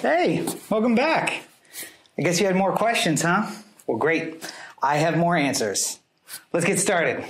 Hey, welcome back. I guess you had more questions, huh? Well, great. I have more answers. Let's get started.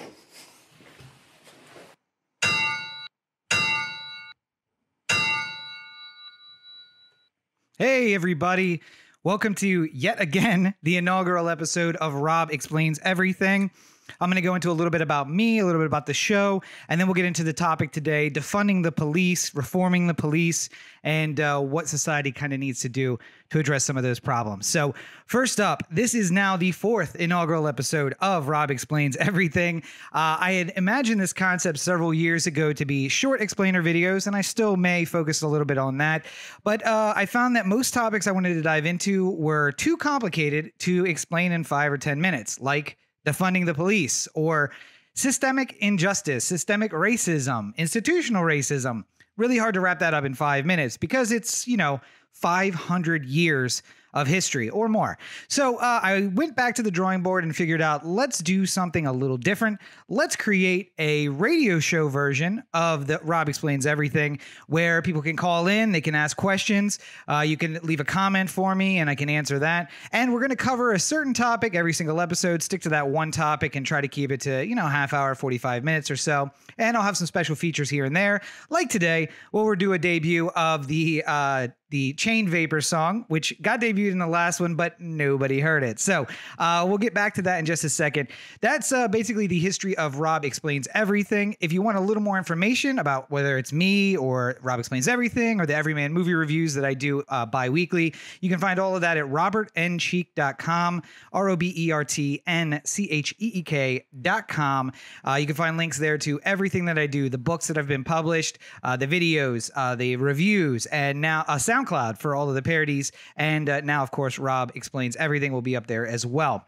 Hey, everybody. Welcome to yet again the inaugural episode of Rob Explains Everything. I'm going to go into a little bit about me, a little bit about the show, and then we'll get into the topic today defunding the police, reforming the police, and uh, what society kind of needs to do to address some of those problems. So, first up, this is now the fourth inaugural episode of Rob Explains Everything. Uh, I had imagined this concept several years ago to be short explainer videos, and I still may focus a little bit on that. But uh, I found that most topics I wanted to dive into were too complicated to explain in five or 10 minutes, like defunding the police or systemic injustice, systemic racism, institutional racism. Really hard to wrap that up in five minutes because it's, you know, 500 years of history or more. So uh, I went back to the drawing board and figured out let's do something a little different. Let's create a radio show version of the Rob Explains Everything where people can call in, they can ask questions. Uh, you can leave a comment for me and I can answer that. And we're going to cover a certain topic every single episode, stick to that one topic and try to keep it to, you know, half hour, 45 minutes or so. And I'll have some special features here and there. Like today, we'll do a debut of the uh, the Chain Vapor song, which got debuted in the last one, but nobody heard it. So uh, we'll get back to that in just a second. That's uh, basically the history of Rob Explains Everything. If you want a little more information about whether it's me or Rob Explains Everything or the Everyman movie reviews that I do uh, bi weekly, you can find all of that at robertncheek.com, R O B E R T N C H E E K.com. Uh, you can find links there to everything that I do, the books that have been published, uh, the videos, uh, the reviews, and now a sound SoundCloud for all of the parodies. And uh, now, of course, Rob explains everything will be up there as well.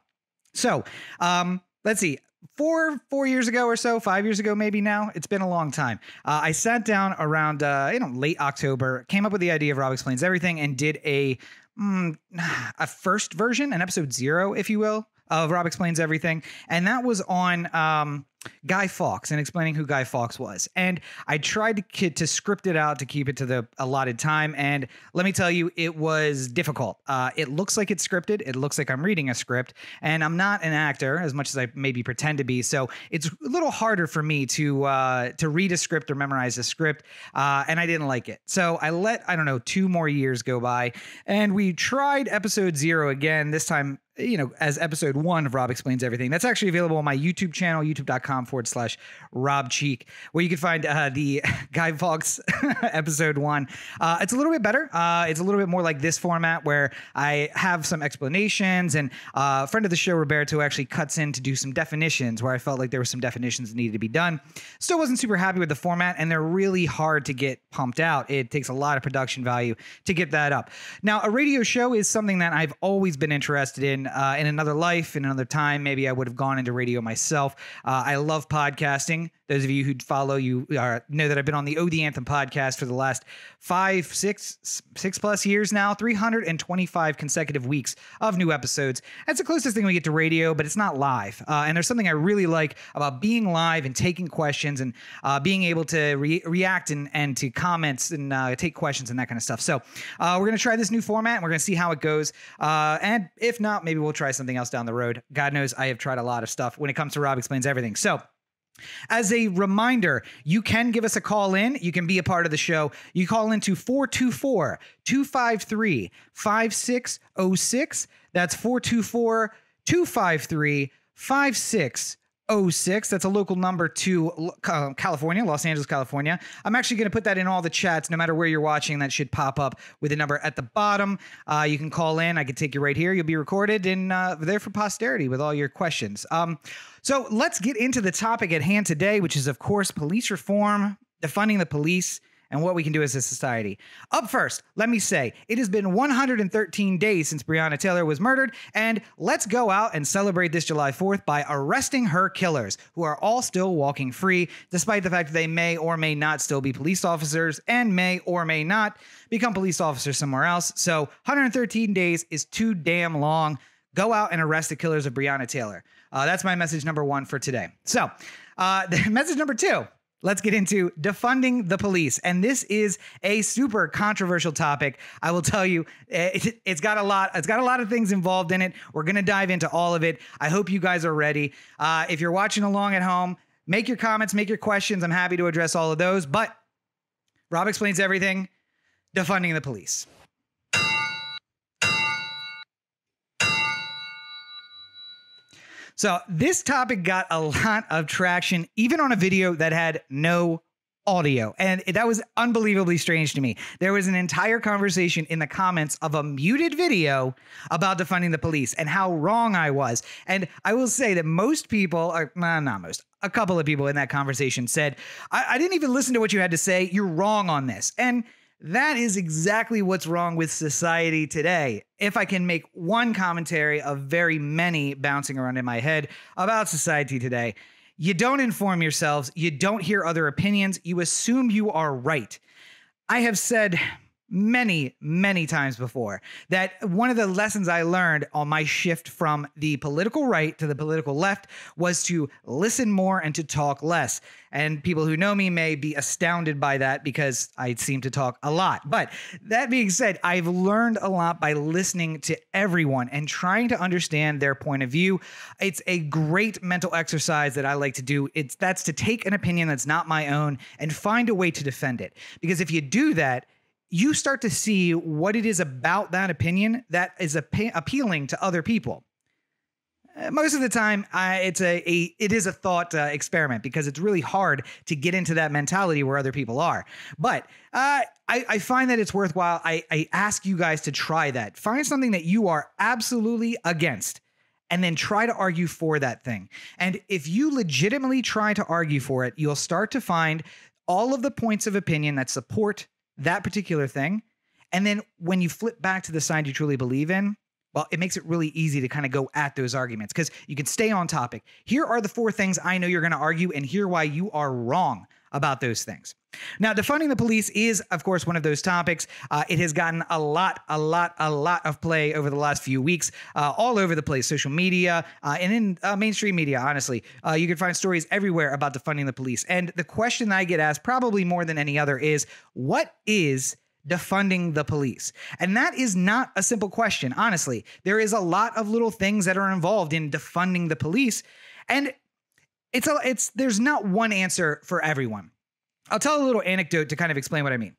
So, um, let's see four four years ago or so five years ago maybe now it's been a long time uh, i sat down around uh, you know late october came up with the idea of rob explains everything and did a mm, a first version an episode zero if you will of rob explains everything and that was on um, Guy Fawkes and explaining who Guy Fawkes was. And I tried to, to script it out to keep it to the allotted time. And let me tell you, it was difficult. Uh, it looks like it's scripted. It looks like I'm reading a script. And I'm not an actor as much as I maybe pretend to be. So it's a little harder for me to uh, to read a script or memorize a script. Uh, and I didn't like it. So I let, I don't know, two more years go by. And we tried episode zero again, this time you know, as episode one of Rob Explains Everything. That's actually available on my YouTube channel, youtube.com forward slash Rob Cheek, where you can find uh, the Guy Fawkes episode one. Uh, it's a little bit better. Uh, it's a little bit more like this format where I have some explanations, and uh, a friend of the show, Roberto, actually cuts in to do some definitions where I felt like there were some definitions that needed to be done. Still wasn't super happy with the format, and they're really hard to get pumped out. It takes a lot of production value to get that up. Now, a radio show is something that I've always been interested in uh, in another life, in another time. Maybe I would have gone into radio myself. Uh, I love podcasting. Those of you who follow you are, know that I've been on the O the Anthem podcast for the last five, six, six plus years now, 325 consecutive weeks of new episodes. That's the closest thing we get to radio, but it's not live. Uh, and there's something I really like about being live and taking questions and uh, being able to re- react and, and to comments and uh, take questions and that kind of stuff. So uh, we're going to try this new format and we're going to see how it goes. Uh, and if not, maybe we'll try something else down the road. God knows I have tried a lot of stuff when it comes to Rob Explains Everything. So, as a reminder, you can give us a call in. You can be a part of the show. You call into 424 253 5606. That's 424 253 5606. 06. That's a local number to uh, California, Los Angeles, California. I'm actually going to put that in all the chats, no matter where you're watching. That should pop up with a number at the bottom. Uh, you can call in. I can take you right here. You'll be recorded and uh, there for posterity with all your questions. Um, so let's get into the topic at hand today, which is, of course, police reform, defunding the police and what we can do as a society. Up first, let me say it has been 113 days since Breonna Taylor was murdered, and let's go out and celebrate this July 4th by arresting her killers, who are all still walking free, despite the fact that they may or may not still be police officers and may or may not become police officers somewhere else. So 113 days is too damn long. Go out and arrest the killers of Breonna Taylor. Uh, that's my message number one for today. So, uh, message number two let's get into defunding the police. And this is a super controversial topic. I will tell you, it, has got a lot. It's got a lot of things involved in it. We're gonna dive into all of it. I hope you guys are ready. Uh, if you're watching along at home, make your comments, make your questions. I'm happy to address all of those. But Rob explains everything. Defunding the police. So this topic got a lot of traction, even on a video that had no audio. And that was unbelievably strange to me. There was an entire conversation in the comments of a muted video about defunding the police and how wrong I was. And I will say that most people, are nah, not most, a couple of people in that conversation said, I, I didn't even listen to what you had to say. You're wrong on this. And that is exactly what's wrong with society today. If I can make one commentary of very many bouncing around in my head about society today, you don't inform yourselves, you don't hear other opinions, you assume you are right. I have said many, many times before that one of the lessons I learned on my shift from the political right to the political left was to listen more and to talk less. And people who know me may be astounded by that because I seem to talk a lot. But that being said, I've learned a lot by listening to everyone and trying to understand their point of view. It's a great mental exercise that I like to do. It's that's to take an opinion that's not my own and find a way to defend it. Because if you do that, you start to see what it is about that opinion that is appealing to other people. Uh, most of the time, uh, it's a, a it is a thought uh, experiment because it's really hard to get into that mentality where other people are. But uh, I, I, find that it's worthwhile. I, I ask you guys to try that. Find something that you are absolutely against, and then try to argue for that thing. And if you legitimately try to argue for it, you'll start to find all of the points of opinion that support that particular thing. And then when you flip back to the side you truly believe in, well, it makes it really easy to kind of go at those arguments because you can stay on topic. Here are the four things I know you're going to argue, and here why you are wrong about those things. Now, defunding the police is, of course, one of those topics. Uh, it has gotten a lot, a lot, a lot of play over the last few weeks, uh, all over the place, social media uh, and in uh, mainstream media. Honestly, uh, you can find stories everywhere about defunding the police. And the question that I get asked, probably more than any other, is what is defunding the police? And that is not a simple question, honestly. There is a lot of little things that are involved in defunding the police. And it's a, it's there's not one answer for everyone. I'll tell a little anecdote to kind of explain what I mean.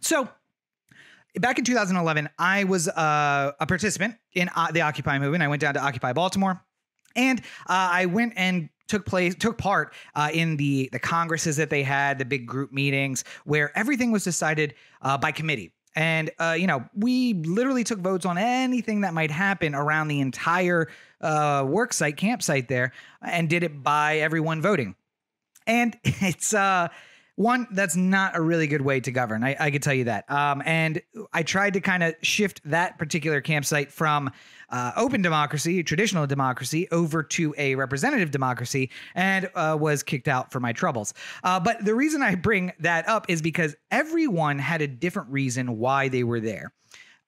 So, back in 2011, I was uh, a participant in uh, the Occupy movement. I went down to Occupy Baltimore, and uh, I went and took place took part uh, in the the congresses that they had, the big group meetings where everything was decided uh, by committee. And uh, you know, we literally took votes on anything that might happen around the entire uh, work site, campsite there, and did it by everyone voting. And it's uh, one that's not a really good way to govern. I, I could tell you that. Um, and I tried to kind of shift that particular campsite from uh, open democracy, traditional democracy, over to a representative democracy, and uh, was kicked out for my troubles. Uh, but the reason I bring that up is because everyone had a different reason why they were there.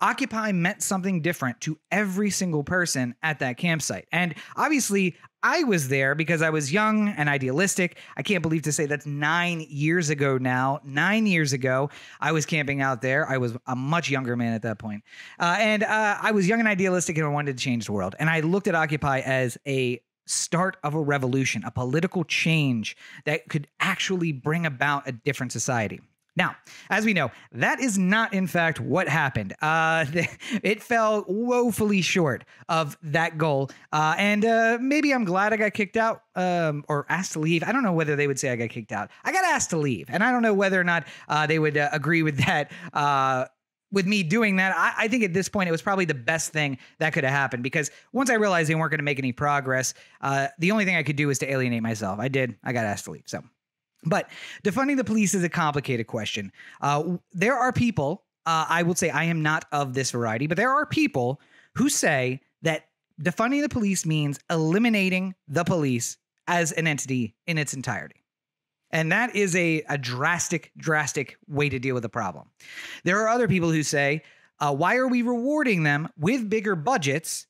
Occupy meant something different to every single person at that campsite. And obviously, I was there because I was young and idealistic. I can't believe to say that's nine years ago now. Nine years ago, I was camping out there. I was a much younger man at that point. Uh, and uh, I was young and idealistic and I wanted to change the world. And I looked at Occupy as a start of a revolution, a political change that could actually bring about a different society. Now, as we know, that is not, in fact, what happened. Uh, it fell woefully short of that goal. Uh, and uh, maybe I'm glad I got kicked out um, or asked to leave. I don't know whether they would say I got kicked out. I got asked to leave. And I don't know whether or not uh, they would uh, agree with that uh, with me doing that, I, I, think at this point it was probably the best thing that could have happened because once I realized they weren't going to make any progress, uh, the only thing I could do was to alienate myself. I did. I got asked to leave. So but defunding the police is a complicated question. Uh, there are people, uh, I will say I am not of this variety, but there are people who say that defunding the police means eliminating the police as an entity in its entirety. And that is a, a drastic, drastic way to deal with the problem. There are other people who say, uh, why are we rewarding them with bigger budgets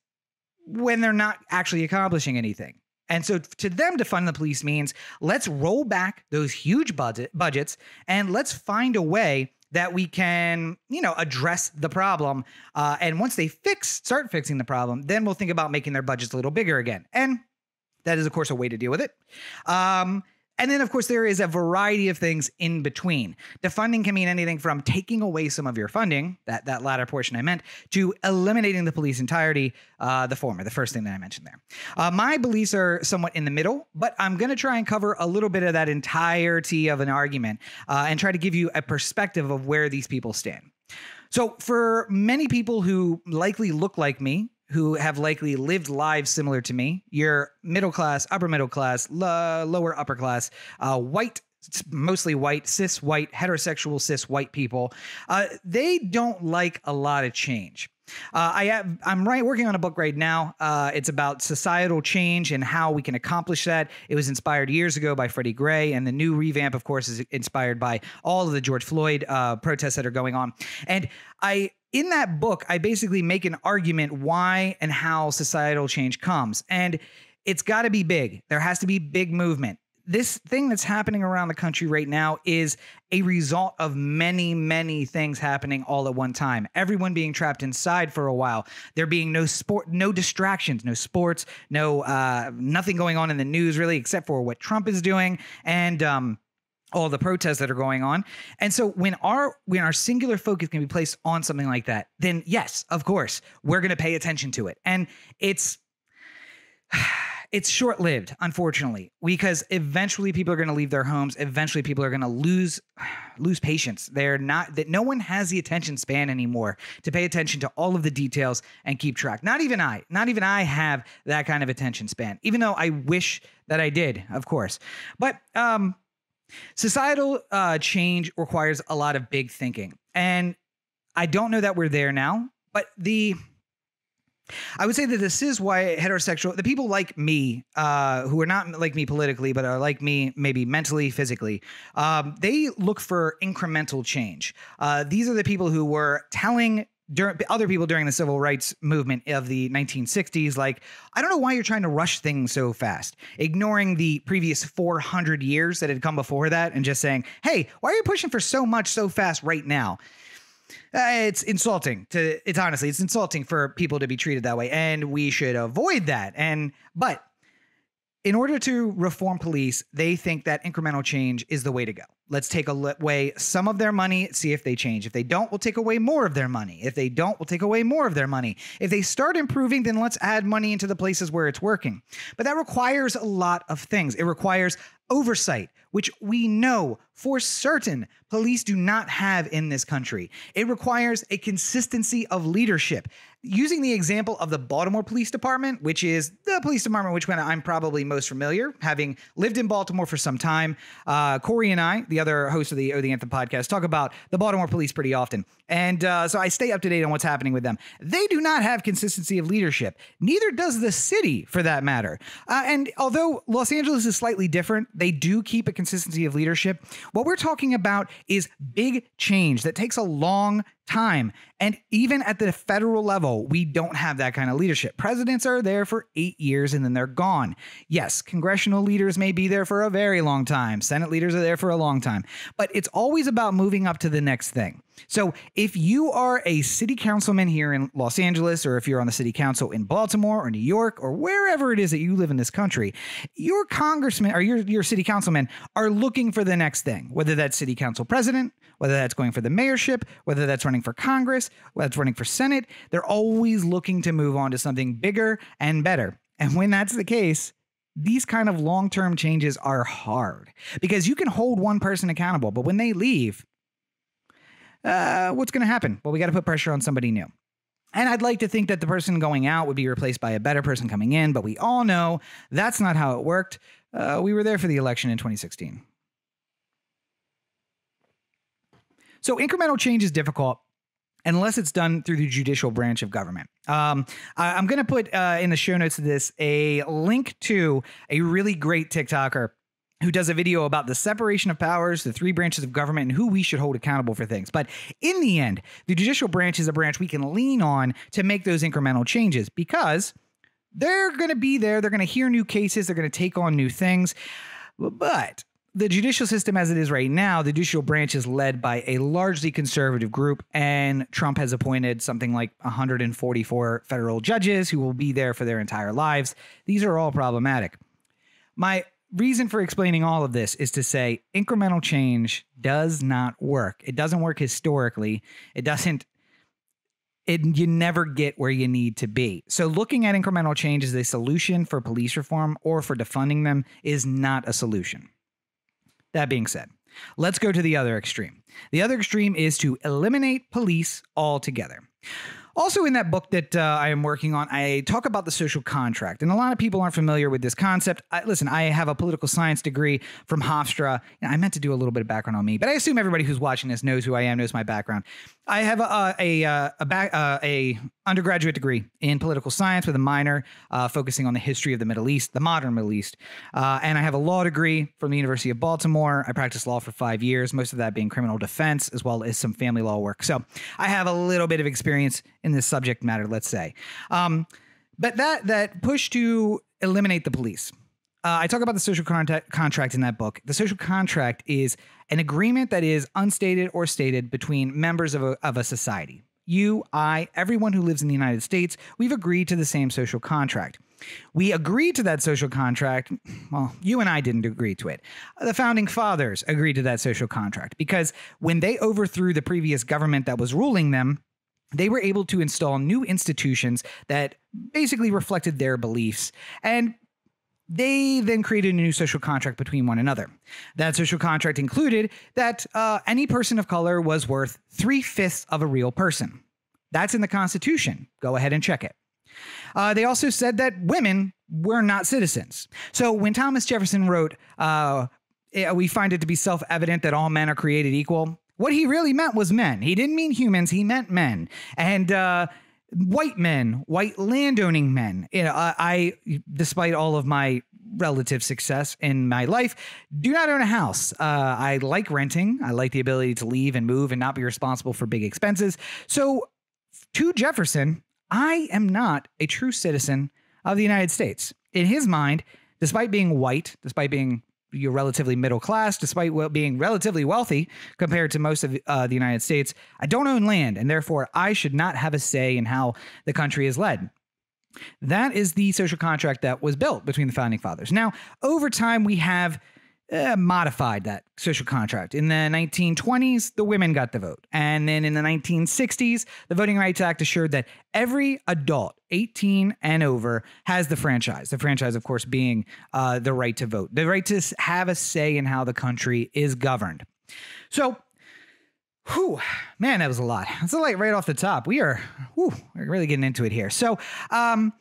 when they're not actually accomplishing anything? And so to them, to fund the police means let's roll back those huge budget budgets and let's find a way that we can, you know, address the problem. Uh, and once they fix, start fixing the problem, then we'll think about making their budgets a little bigger again. And that is, of course, a way to deal with it. Um, and then, of course, there is a variety of things in between. Defunding can mean anything from taking away some of your funding, that, that latter portion I meant, to eliminating the police entirety, uh, the former, the first thing that I mentioned there. Uh, my beliefs are somewhat in the middle, but I'm going to try and cover a little bit of that entirety of an argument uh, and try to give you a perspective of where these people stand. So, for many people who likely look like me, who have likely lived lives similar to me. You're middle class, upper middle class, lower upper class, uh, white mostly white, cis white, heterosexual cis white people, uh, they don't like a lot of change. Uh, I have, I'm right working on a book right now. Uh, it's about societal change and how we can accomplish that. It was inspired years ago by Freddie Gray, and the new revamp, of course, is inspired by all of the George Floyd uh, protests that are going on. And I in that book, I basically make an argument why and how societal change comes. And it's got to be big. There has to be big movement. This thing that's happening around the country right now is a result of many, many things happening all at one time. Everyone being trapped inside for a while. There being no sport, no distractions, no sports, no uh, nothing going on in the news really, except for what Trump is doing. And um, all the protests that are going on. And so when our when our singular focus can be placed on something like that, then yes, of course, we're going to pay attention to it. And it's it's short-lived, unfortunately, because eventually people are going to leave their homes. Eventually people are going to lose lose patience. They're not that no one has the attention span anymore to pay attention to all of the details and keep track. Not even I. Not even I have that kind of attention span. Even though I wish that I did, of course. But um Societal uh, change requires a lot of big thinking. And I don't know that we're there now, but the I would say that this is why heterosexual, the people like me, uh, who are not like me politically, but are like me maybe mentally, physically, um, they look for incremental change. Uh, these are the people who were telling during other people during the civil rights movement of the 1960s like i don't know why you're trying to rush things so fast. Ignoring the previous 400 years that had come before that and just saying hey why are you pushing for so much so fast right now? Uh, it's insulting to it's honestly it's insulting for people to be treated that way and we should avoid that and but in order to reform police they think that incremental change is the way to go let's take away some of their money, see if they change. If they don't, we'll take away more of their money. If they don't, we'll take away more of their money. If they start improving, then let's add money into the places where it's working. But that requires a lot of things. It requires oversight, which we know for certain police do not have in this country. It requires a consistency of leadership. Using the example of the Baltimore Police Department, which is the police department which I'm probably most familiar, having lived in Baltimore for some time, uh, Corey and I, the other host of the O the Anthem podcast, talk about the Baltimore police pretty often. And uh, so I stay up to date on what's happening with them. They do not have consistency of leadership. Neither does the city, for that matter. Uh, and although Los Angeles is slightly different, they do keep a consistency of leadership. What we're talking about is big change that takes a long time. And even at the federal level, we don't have that kind of leadership. Presidents are there for eight years and then they're gone. Yes, congressional leaders may be there for a very long time, Senate leaders are there for a long time, but it's always about moving up to the next thing. So if you are a city councilman here in Los Angeles, or if you're on the city council in Baltimore or New York or wherever it is that you live in this country, your congressman or your, your city councilmen are looking for the next thing, whether that's city council president, whether that's going for the mayorship, whether that's running for Congress, whether that's running for Senate. They're always looking to move on to something bigger and better. And when that's the case, these kind of long term changes are hard because you can hold one person accountable, but when they leave, uh, what's going to happen? Well, we got to put pressure on somebody new. And I'd like to think that the person going out would be replaced by a better person coming in, but we all know that's not how it worked. Uh, we were there for the election in 2016. So incremental change is difficult unless it's done through the judicial branch of government. Um, I, am going to put uh, in the show notes of this a link to a really great TikToker who does a video about the separation of powers, the three branches of government, and who we should hold accountable for things. But in the end, the judicial branch is a branch we can lean on to make those incremental changes because they're going to be there. They're going to hear new cases. They're going to take on new things. But the judicial system as it is right now, the judicial branch is led by a largely conservative group, and Trump has appointed something like 144 federal judges who will be there for their entire lives. These are all problematic. My reason for explaining all of this is to say incremental change does not work. It doesn't work historically. It doesn't it, you never get where you need to be. So looking at incremental change as a solution for police reform or for defunding them is not a solution. That being said, let's go to the other extreme. The other extreme is to eliminate police altogether. Also, in that book that uh, I am working on, I talk about the social contract, and a lot of people aren't familiar with this concept. I, listen, I have a political science degree from Hofstra. I meant to do a little bit of background on me, but I assume everybody who's watching this knows who I am, knows my background. I have a a a, a, uh, a undergraduate degree in political science with a minor uh, focusing on the history of the Middle East, the modern Middle East, uh, and I have a law degree from the University of Baltimore. I practiced law for five years, most of that being criminal defense as well as some family law work. So I have a little bit of experience in this subject matter, let's say. Um, but that that push to eliminate the police. Uh, I talk about the social contact, contract in that book. The social contract is an agreement that is unstated or stated between members of a, of a society. You, I, everyone who lives in the United States, we've agreed to the same social contract. We agreed to that social contract. Well, you and I didn't agree to it. The founding fathers agreed to that social contract because when they overthrew the previous government that was ruling them, they were able to install new institutions that basically reflected their beliefs. And they then created a new social contract between one another. That social contract included that uh, any person of color was worth three fifths of a real person. That's in the Constitution. Go ahead and check it. Uh, they also said that women were not citizens. So when Thomas Jefferson wrote, uh, eh, we find it to be self evident that all men are created equal, what he really meant was men. He didn't mean humans, he meant men. And, uh, white men, white landowning men. You know, I, I, despite all of my relative success in my life, do not own a house. Uh, I like renting. I like the ability to leave and move and not be responsible for big expenses. So, to Jefferson, I am not a true citizen of the United States. In his mind, despite being white, despite being you're relatively middle class, despite being relatively wealthy compared to most of uh, the United States. I don't own land, and therefore I should not have a say in how the country is led. That is the social contract that was built between the founding fathers. Now, over time, we have uh, modified that social contract. In the 1920s, the women got the vote. And then in the 1960s, the Voting Rights Act assured that every adult 18 and over has the franchise. The franchise, of course, being uh, the right to vote, the right to have a say in how the country is governed. So, whew, man, that was a lot. That's a lot right off the top. We are, whew, we're really getting into it here. So, um,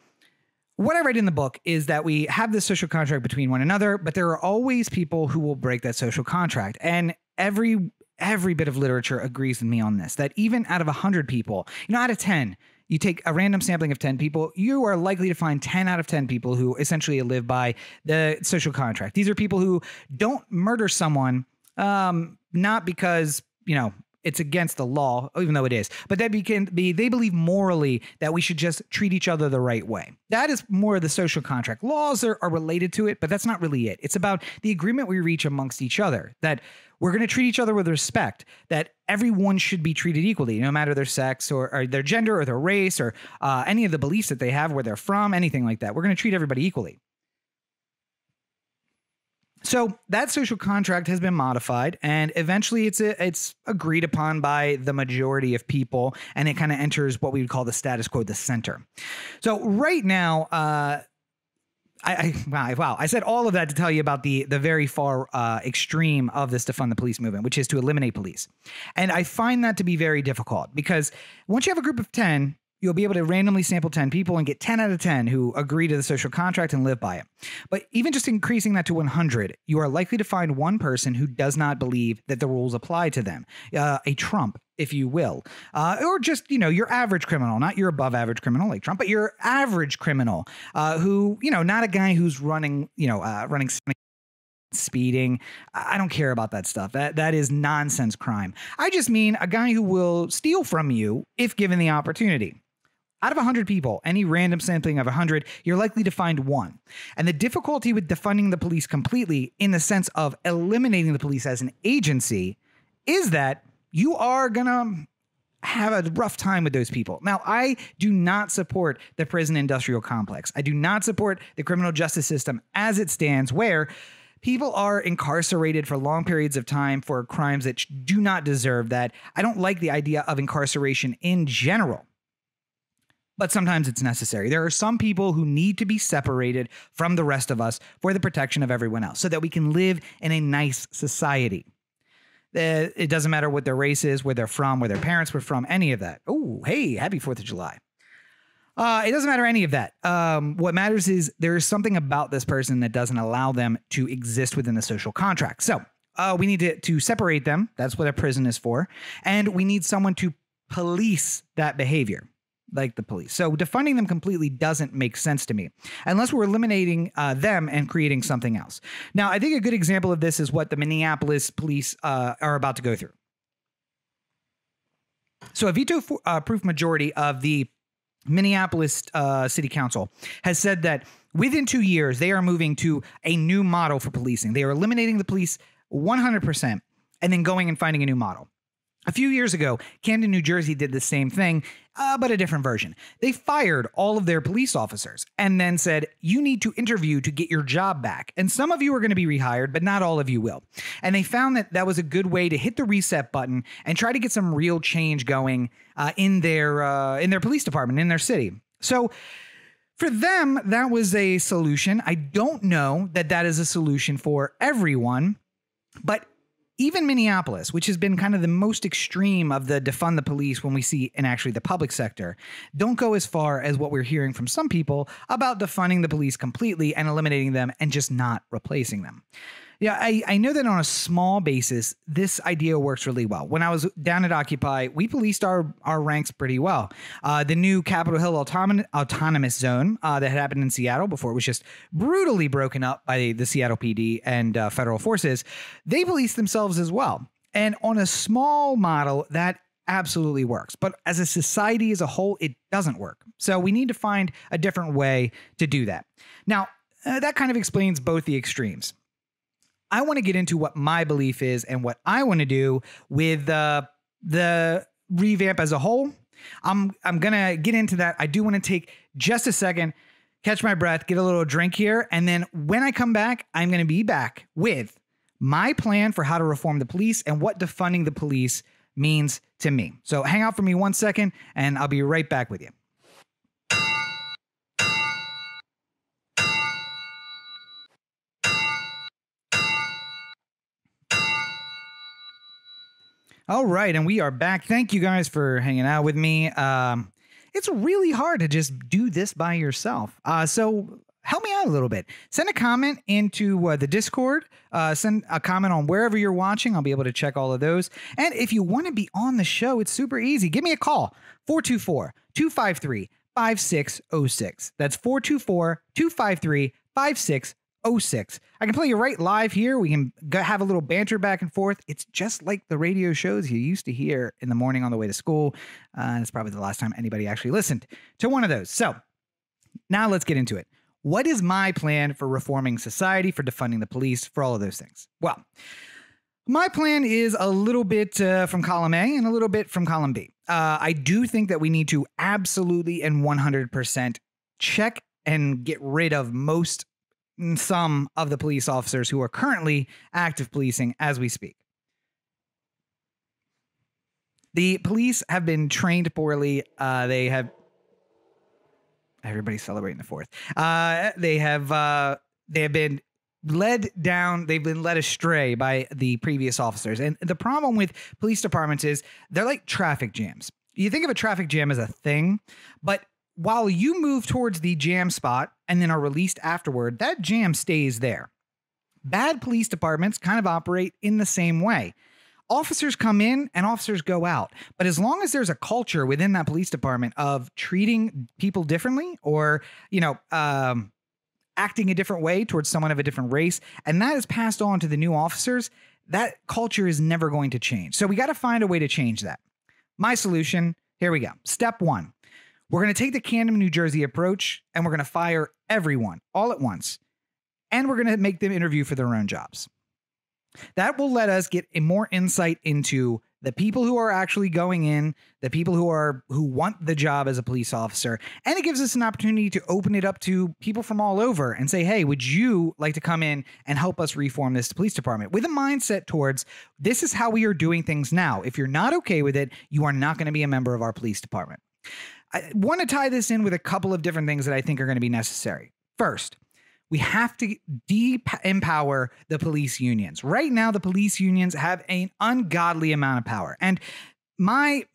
what I write in the book is that we have this social contract between one another, but there are always people who will break that social contract. And every every bit of literature agrees with me on this that even out of 100 people, you know, out of 10, you take a random sampling of 10 people, you are likely to find 10 out of 10 people who essentially live by the social contract. These are people who don't murder someone um, not because, you know, it's against the law, even though it is. But that can be they believe morally that we should just treat each other the right way. That is more of the social contract. Laws are, are related to it, but that's not really it. It's about the agreement we reach amongst each other that we're going to treat each other with respect, that everyone should be treated equally, no matter their sex or, or their gender or their race or uh, any of the beliefs that they have, where they're from, anything like that. We're going to treat everybody equally. So that social contract has been modified, and eventually it's a, it's agreed upon by the majority of people, and it kind of enters what we would call the status quo, the center. So right now, uh, I, I, wow, I said all of that to tell you about the the very far uh, extreme of this defund the police movement, which is to eliminate police, and I find that to be very difficult because once you have a group of ten you'll be able to randomly sample 10 people and get 10 out of 10 who agree to the social contract and live by it. But even just increasing that to 100, you are likely to find one person who does not believe that the rules apply to them, uh, a Trump, if you will, uh, or just, you know, your average criminal, not your above average criminal like Trump, but your average criminal uh, who, you know, not a guy who's running, you know, uh, running speeding. I don't care about that stuff. That that is nonsense crime. I just mean a guy who will steal from you if given the opportunity Out of 100 people, any random sampling of 100, you're likely to find one. And the difficulty with defunding the police completely, in the sense of eliminating the police as an agency, is that you are going to have a rough time with those people. Now, I do not support the prison industrial complex. I do not support the criminal justice system as it stands, where people are incarcerated for long periods of time for crimes that do not deserve that. I don't like the idea of incarceration in general but sometimes it's necessary. There are some people who need to be separated from the rest of us for the protection of everyone else so that we can live in a nice society. Uh, it doesn't matter what their race is, where they're from, where their parents were from, any of that. Oh, hey, happy 4th of July. Uh, it doesn't matter any of that. Um, what matters is there is something about this person that doesn't allow them to exist within the social contract. So uh, we need to, to separate them. That's what a prison is for. And we need someone to police that behavior like the police. So defunding them completely doesn't make sense to me unless we're eliminating uh, them and creating something else. Now, I think a good example of this is what the Minneapolis police uh, are about to go through. So, a veto uh, proof majority of the Minneapolis uh, City Council has said that within two years, they are moving to a new model for policing. They are eliminating the police 100% and then going and finding a new model. A few years ago, Camden, New Jersey did the same thing, uh, but a different version. They fired all of their police officers and then said, You need to interview to get your job back. And some of you are going to be rehired, but not all of you will. And they found that that was a good way to hit the reset button and try to get some real change going uh, in their uh, in their police department in their city. So. For them, that was a solution. I don't know that that is a solution for everyone, but even Minneapolis, which has been kind of the most extreme of the defund the police when we see in actually the public sector, don't go as far as what we're hearing from some people about defunding the police completely and eliminating them and just not replacing them. Yeah, I, I know that on a small basis, this idea works really well. When I was down at Occupy, we policed our, our ranks pretty well. Uh, the new Capitol Hill autonomous, autonomous zone uh, that had happened in Seattle before it was just brutally broken up by the Seattle PD and uh, federal forces, they policed themselves as well. And on a small model, that absolutely works. But as a society as a whole, it doesn't work. So we need to find a different way to do that. Now, uh, that kind of explains both the extremes. I want to get into what my belief is and what I want to do with uh, the revamp as a whole. I'm I'm gonna get into that. I do want to take just a second, catch my breath, get a little drink here, and then when I come back, I'm gonna be back with my plan for how to reform the police and what defunding the police means to me. So hang out for me one second, and I'll be right back with you. All right, and we are back. Thank you guys for hanging out with me. Um, it's really hard to just do this by yourself. Uh, so help me out a little bit. Send a comment into uh, the Discord. Uh, send a comment on wherever you're watching. I'll be able to check all of those. And if you want to be on the show, it's super easy. Give me a call 424 253 5606. That's 424 253 5606. 06. I can play you right live here. We can have a little banter back and forth. It's just like the radio shows you used to hear in the morning on the way to school. Uh, and it's probably the last time anybody actually listened to one of those. So now let's get into it. What is my plan for reforming society, for defunding the police, for all of those things? Well, my plan is a little bit uh, from column A and a little bit from column B. Uh, I do think that we need to absolutely and 100% check and get rid of most some of the police officers who are currently active policing as we speak. The police have been trained poorly. Uh, they have everybody's celebrating the fourth. Uh, they have uh, they have been led down. They've been led astray by the previous officers. And the problem with police departments is they're like traffic jams. You think of a traffic jam as a thing, but while you move towards the jam spot and then are released afterward, that jam stays there. Bad police departments kind of operate in the same way. Officers come in and officers go out. But as long as there's a culture within that police department of treating people differently or, you know, um, acting a different way towards someone of a different race, and that is passed on to the new officers, that culture is never going to change. So we got to find a way to change that. My solution here we go. Step one We're going to take the Camden, New Jersey approach and we're going to fire everyone all at once. And we're going to make them interview for their own jobs. That will let us get a more insight into the people who are actually going in, the people who are who want the job as a police officer, and it gives us an opportunity to open it up to people from all over and say, "Hey, would you like to come in and help us reform this police department?" with a mindset towards this is how we are doing things now. If you're not okay with it, you are not going to be a member of our police department. I want to tie this in with a couple of different things that I think are going to be necessary. First, we have to de empower the police unions. Right now, the police unions have an ungodly amount of power. And my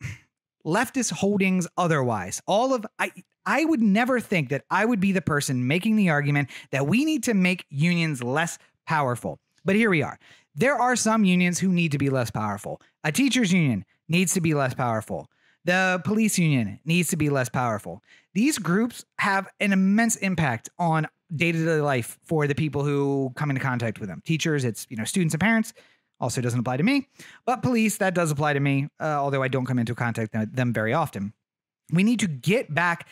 leftist holdings otherwise, all of I I would never think that I would be the person making the argument that we need to make unions less powerful. But here we are. There are some unions who need to be less powerful. A teachers union needs to be less powerful. The police union needs to be less powerful. These groups have an immense impact on day to day life for the people who come into contact with them. Teachers, it's you know students and parents. Also doesn't apply to me, but police that does apply to me. Uh, although I don't come into contact with them very often. We need to get back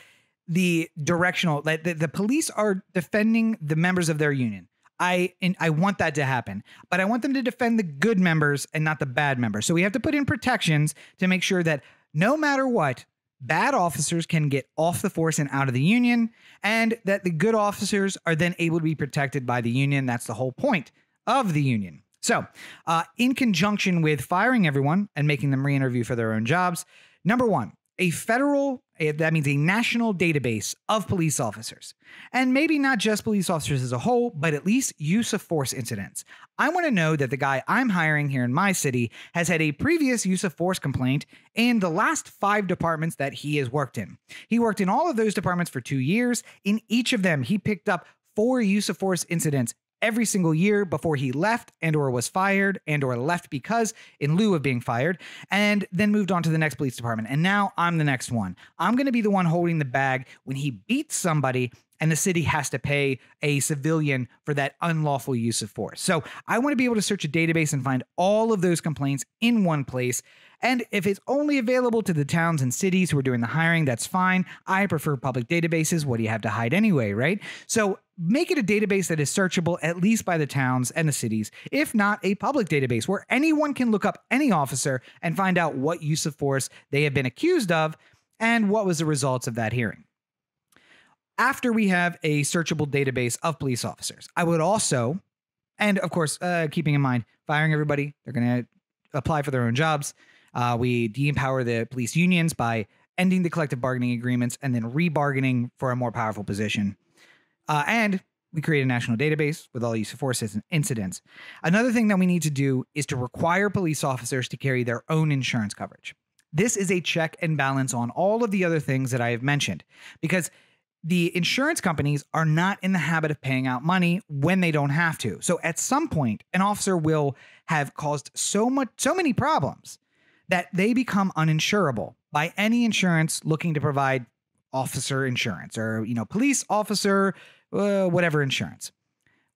the directional that the, the police are defending the members of their union. I I want that to happen, but I want them to defend the good members and not the bad members. So we have to put in protections to make sure that no matter what, bad officers can get off the force and out of the union, and that the good officers are then able to be protected by the union. That's the whole point of the union. So, uh, in conjunction with firing everyone and making them re interview for their own jobs, number one, a federal, eh, that means a national database of police officers. And maybe not just police officers as a whole, but at least use of force incidents. I want to know that the guy I'm hiring here in my city has had a previous use of force complaint in the last five departments that he has worked in. He worked in all of those departments for two years. In each of them, he picked up four use of force incidents every single year before he left and or was fired and or left because in lieu of being fired and then moved on to the next police department and now i'm the next one i'm going to be the one holding the bag when he beats somebody and the city has to pay a civilian for that unlawful use of force. So I want to be able to search a database and find all of those complaints in one place. And if it's only available to the towns and cities who are doing the hiring, that's fine. I prefer public databases. What do you have to hide anyway, right? So make it a database that is searchable at least by the towns and the cities, if not a public database where anyone can look up any officer and find out what use of force they have been accused of and what was the results of that hearing after we have a searchable database of police officers. I would also, and of course, uh, keeping in mind, firing everybody, they're going to apply for their own jobs. Uh, we de empower the police unions by ending the collective bargaining agreements and then rebargaining for a more powerful position. Uh, and we create a national database with all use of force incidents. Another thing that we need to do is to require police officers to carry their own insurance coverage. This is a check and balance on all of the other things that I have mentioned because the insurance companies are not in the habit of paying out money when they don't have to. So at some point, an officer will have caused so much so many problems that they become uninsurable by any insurance looking to provide officer insurance or you know police officer uh, whatever insurance.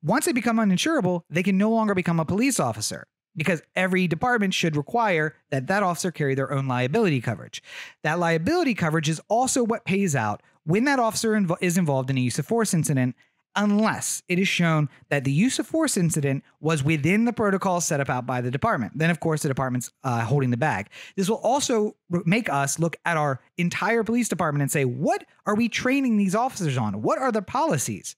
Once they become uninsurable, they can no longer become a police officer because every department should require that that officer carry their own liability coverage. That liability coverage is also what pays out when that officer inv- is involved in a use of force incident unless it is shown that the use of force incident was within the protocol set up out by the department. Then, of course, the department's uh, holding the bag. This will also make us look at our entire police department and say, what are we training these officers on? What are the policies?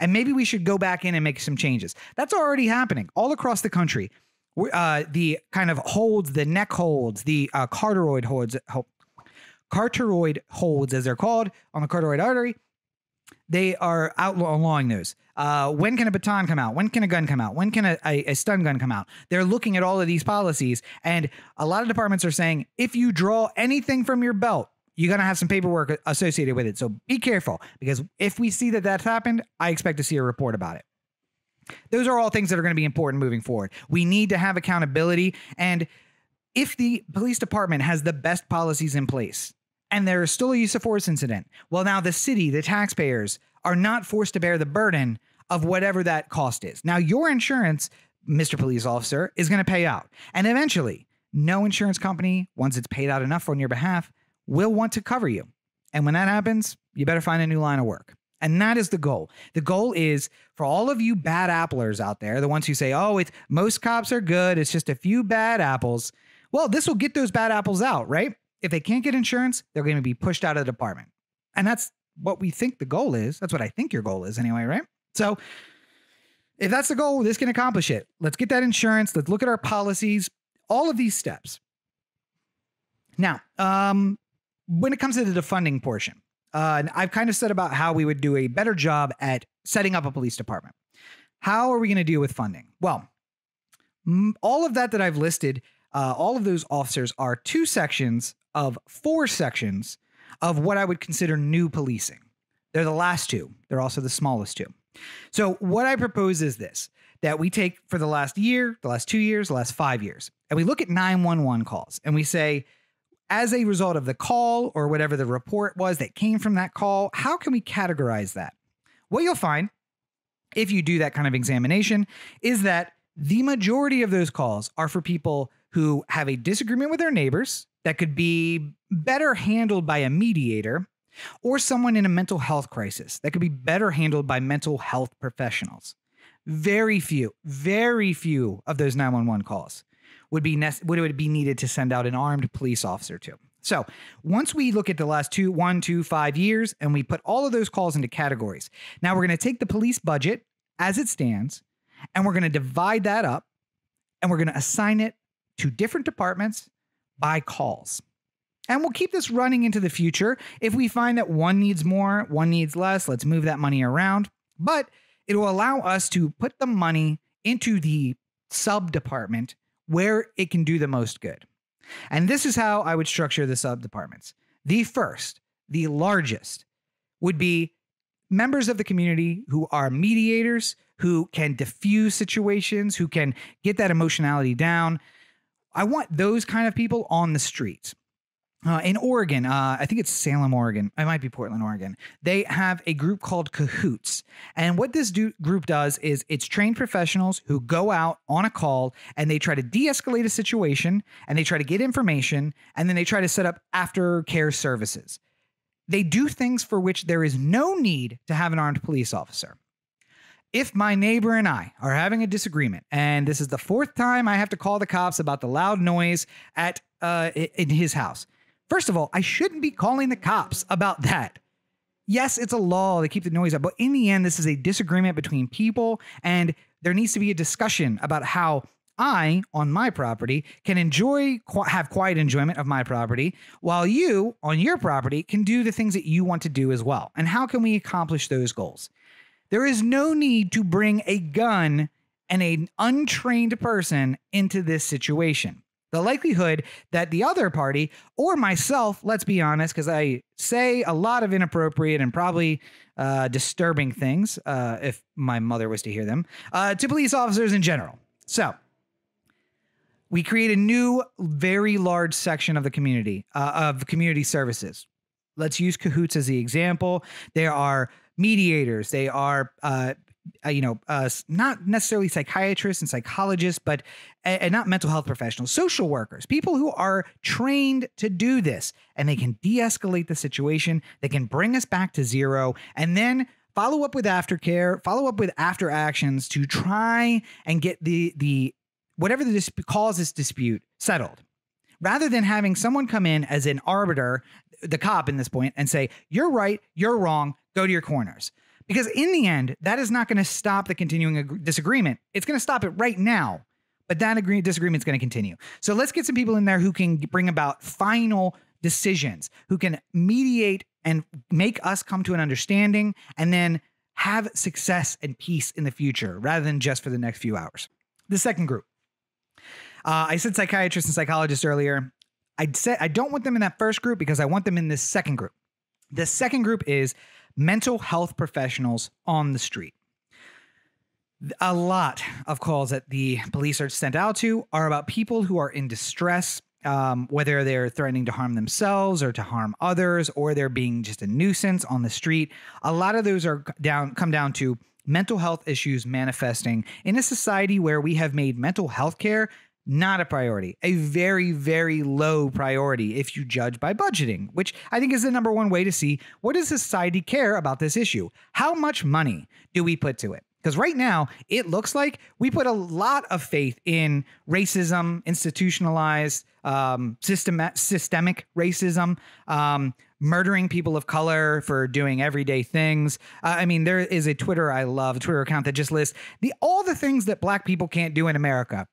And maybe we should go back in and make some changes. That's already happening all across the country. Uh, the kind of holds, the neck holds, the uh, carotid holds, carotid holds, as they're called, on the carotid artery. They are outlawing those. Uh, when can a baton come out? When can a gun come out? When can a, a, a stun gun come out? They're looking at all of these policies, and a lot of departments are saying if you draw anything from your belt, you're going to have some paperwork associated with it. So be careful because if we see that that's happened, I expect to see a report about it. Those are all things that are going to be important moving forward. We need to have accountability. And if the police department has the best policies in place, and there is still a use of force incident. Well, now the city, the taxpayers, are not forced to bear the burden of whatever that cost is. Now, your insurance, Mr. Police Officer, is going to pay out. And eventually, no insurance company, once it's paid out enough on your behalf, will want to cover you. And when that happens, you better find a new line of work. And that is the goal. The goal is for all of you bad applers out there, the ones who say, oh, it's most cops are good, it's just a few bad apples. Well, this will get those bad apples out, right? If they can't get insurance, they're going to be pushed out of the department. And that's what we think the goal is. That's what I think your goal is anyway, right? So if that's the goal, this can accomplish it. Let's get that insurance. Let's look at our policies, all of these steps. Now, um, when it comes to the funding portion, uh, I've kind of said about how we would do a better job at setting up a police department. How are we going to deal with funding? Well, all of that that I've listed, uh, all of those officers are two sections of four sections of what I would consider new policing. They're the last two, they're also the smallest two. So, what I propose is this that we take for the last year, the last two years, the last five years, and we look at 911 calls and we say, as a result of the call or whatever the report was that came from that call, how can we categorize that? What you'll find if you do that kind of examination is that the majority of those calls are for people who have a disagreement with their neighbors that could be better handled by a mediator or someone in a mental health crisis that could be better handled by mental health professionals. Very few, very few of those 911 calls would be nec- would it be needed to send out an armed police officer to. So once we look at the last two, one, two, five years, and we put all of those calls into categories, now we're going to take the police budget as it stands, and we're going to divide that up, and we're going to assign it to different departments by calls. And we'll keep this running into the future. If we find that one needs more, one needs less, let's move that money around. But it will allow us to put the money into the sub department where it can do the most good. And this is how I would structure the sub departments. The first, the largest, would be members of the community who are mediators, who can diffuse situations, who can get that emotionality down. I want those kind of people on the streets. Uh, in Oregon, uh, I think it's Salem, Oregon. I might be Portland, Oregon. They have a group called Cahoots. And what this do- group does is it's trained professionals who go out on a call and they try to de escalate a situation and they try to get information and then they try to set up aftercare services. They do things for which there is no need to have an armed police officer. If my neighbor and I are having a disagreement, and this is the fourth time I have to call the cops about the loud noise at uh, in his house, First of all, I shouldn't be calling the cops about that. Yes, it's a law to keep the noise up, but in the end, this is a disagreement between people, and there needs to be a discussion about how I, on my property, can enjoy, have quiet enjoyment of my property, while you, on your property, can do the things that you want to do as well. And how can we accomplish those goals? There is no need to bring a gun and an untrained person into this situation the likelihood that the other party or myself, let's be honest, because I say a lot of inappropriate and probably uh, disturbing things, uh, if my mother was to hear them, uh, to police officers in general. So we create a new, very large section of the community uh, of community services. Let's use Cahoots as the example. There are mediators. They are uh, uh, you know, uh, not necessarily psychiatrists and psychologists, but and not mental health professionals, social workers, people who are trained to do this, and they can de-escalate the situation. They can bring us back to zero, and then follow up with aftercare, follow up with after actions to try and get the the whatever the dis- cause this dispute settled. Rather than having someone come in as an arbiter, the cop in this point, and say, You're right, you're wrong, go to your corners. Because in the end, that is not going to stop the continuing ag- disagreement. It's going to stop it right now, but that agree- disagreement is going to continue. So let's get some people in there who can bring about final decisions, who can mediate and make us come to an understanding and then have success and peace in the future rather than just for the next few hours. The second group. Uh, I said psychiatrists and psychologists earlier. I said I don't want them in that first group because I want them in this second group. The second group is mental health professionals on the street. A lot of calls that the police are sent out to are about people who are in distress, um, whether they're threatening to harm themselves or to harm others, or they're being just a nuisance on the street. A lot of those are down come down to mental health issues manifesting in a society where we have made mental health care not a priority, a very, very low priority if you judge by budgeting, which I think is the number one way to see what does society care about this issue? How much money do we put to it? Because right now, it looks like we put a lot of faith in racism, institutionalized, um, system, systemic racism, um, murdering people of color for doing everyday things. Uh, I mean, there is a Twitter I love, Twitter account that just lists the all the things that black people can't do in America.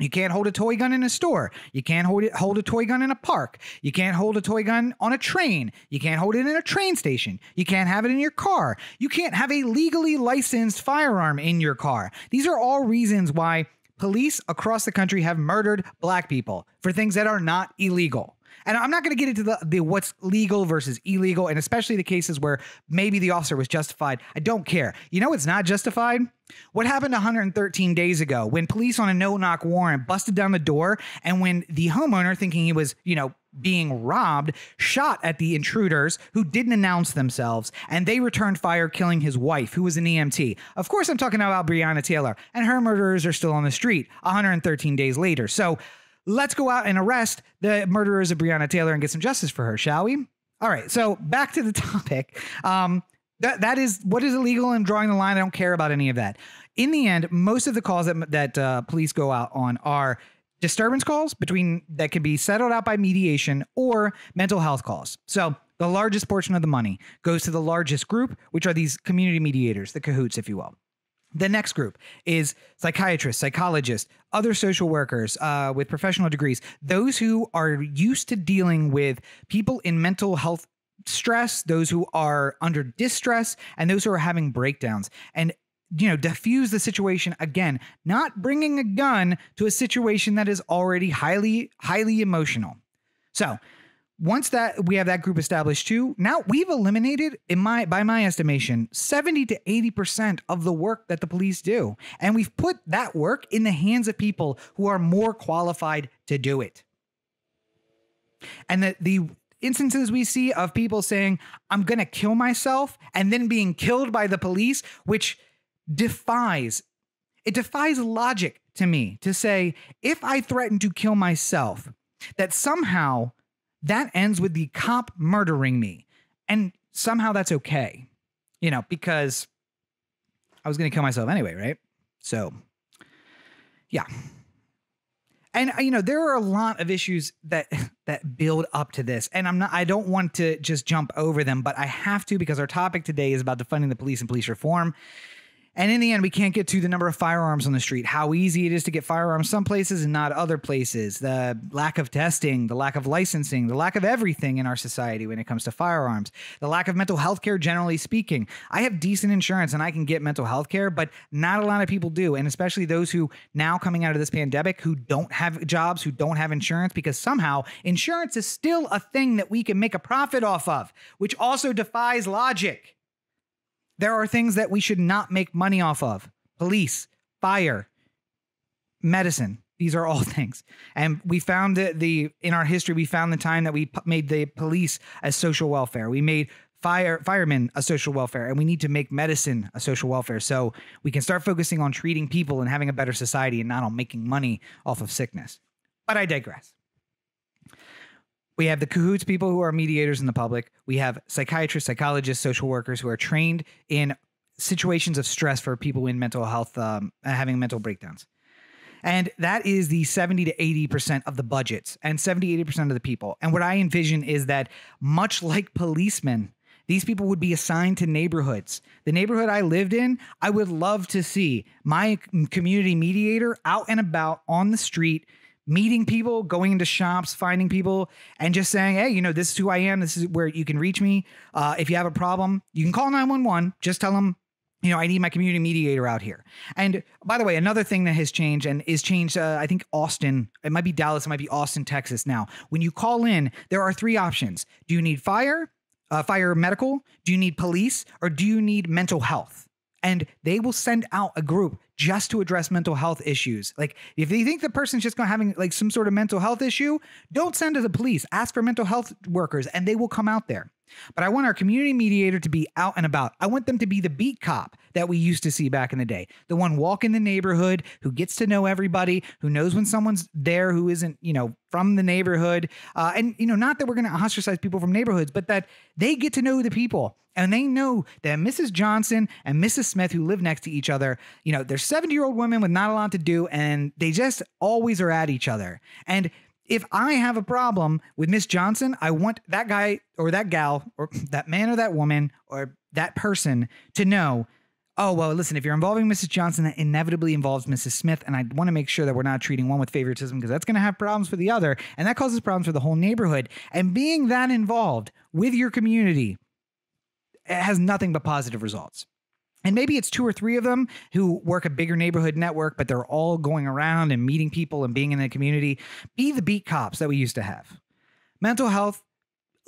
You can't hold a toy gun in a store. You can't hold it, hold a toy gun in a park. You can't hold a toy gun on a train. You can't hold it in a train station. You can't have it in your car. You can't have a legally licensed firearm in your car. These are all reasons why police across the country have murdered black people for things that are not illegal. And I'm not going to get into the, the what's legal versus illegal, and especially the cases where maybe the officer was justified. I don't care. You know what's not justified? What happened 113 days ago when police on a no-knock warrant busted down the door, and when the homeowner, thinking he was, you know, being robbed, shot at the intruders who didn't announce themselves, and they returned fire, killing his wife, who was an EMT. Of course, I'm talking about Breonna Taylor, and her murderers are still on the street 113 days later. So let's go out and arrest the murderers of Breonna Taylor and get some justice for her, shall we? All right. So back to the topic. Um, that that is what is illegal and drawing the line. I don't care about any of that. In the end, most of the calls that that uh, police go out on are disturbance calls between that can be settled out by mediation or mental health calls. So the largest portion of the money goes to the largest group, which are these community mediators, the cahoots, if you will. The next group is psychiatrists, psychologists, other social workers uh, with professional degrees, those who are used to dealing with people in mental health stress, those who are under distress, and those who are having breakdowns. And you know, diffuse the situation again, not bringing a gun to a situation that is already highly, highly emotional. So, once that we have that group established too, now we've eliminated, in my by my estimation, 70 to 80% of the work that the police do. And we've put that work in the hands of people who are more qualified to do it. And the, the instances we see of people saying, I'm gonna kill myself, and then being killed by the police, which defies it defies logic to me to say if I threaten to kill myself, that somehow that ends with the cop murdering me. And somehow that's okay, you know, because I was going to kill myself anyway, right? So, yeah. And uh, you know, there are a lot of issues that that build up to this. And I'm not I don't want to just jump over them, but I have to because our topic today is about defunding the police and police reform. And in the end, we can't get to the number of firearms on the street, how easy it is to get firearms some places and not other places, the lack of testing, the lack of licensing, the lack of everything in our society when it comes to firearms, the lack of mental health care, generally speaking. I have decent insurance and I can get mental health care, but not a lot of people do. And especially those who now coming out of this pandemic who don't have jobs, who don't have insurance, because somehow insurance is still a thing that we can make a profit off of, which also defies logic. There are things that we should not make money off of police, fire, medicine. These are all things. And we found that the in our history, we found the time that we made the police as social welfare. We made fire firemen a social welfare and we need to make medicine a social welfare so we can start focusing on treating people and having a better society and not on making money off of sickness but i digress we have the cahoots people who are mediators in the public. We have psychiatrists, psychologists, social workers who are trained in situations of stress for people in mental health, um, having mental breakdowns. And that is the 70 to 80% of the budgets and 70, 80% of the people. And what I envision is that much like policemen, these people would be assigned to neighborhoods. The neighborhood I lived in, I would love to see my community mediator out and about on the street meeting people, going into shops, finding people, and just saying, hey, you know, this is who I am. This is where you can reach me. Uh, if you have a problem, you can call 911. Just tell them, you know, I need my community mediator out here. And by the way, another thing that has changed and is changed, uh, I think Austin, it might be Dallas, it might be Austin, Texas now. When you call in, there are three options. Do you need fire, uh, fire medical? Do you need police? Or do you need mental health? And they will send out a group just to address mental health issues. Like if you think the person's just going having like some sort of mental health issue, don't send to the police. Ask for mental health workers and they will come out there. But I want our community mediator to be out and about. I want them to be the beat cop that we used to see back in the day. The one walking the neighborhood who gets to know everybody, who knows when someone's there who isn't, you know, from the neighborhood. Uh, and, you know, not that we're going to ostracize people from neighborhoods, but that they get to know the people and they know that Mrs. Johnson and Mrs. Smith, who live next to each other, you know, they're 70 year old women with not a lot to do and they just always are at each other. And if I have a problem with Miss Johnson, I want that guy or that gal or that man or that woman or that person to know oh, well, listen, if you're involving Mrs. Johnson, that inevitably involves Mrs. Smith. And I want to make sure that we're not treating one with favoritism because that's going to have problems for the other. And that causes problems for the whole neighborhood. And being that involved with your community has nothing but positive results. And maybe it's two or three of them who work a bigger neighborhood network, but they're all going around and meeting people and being in the community. Be the beat cops that we used to have. Mental health,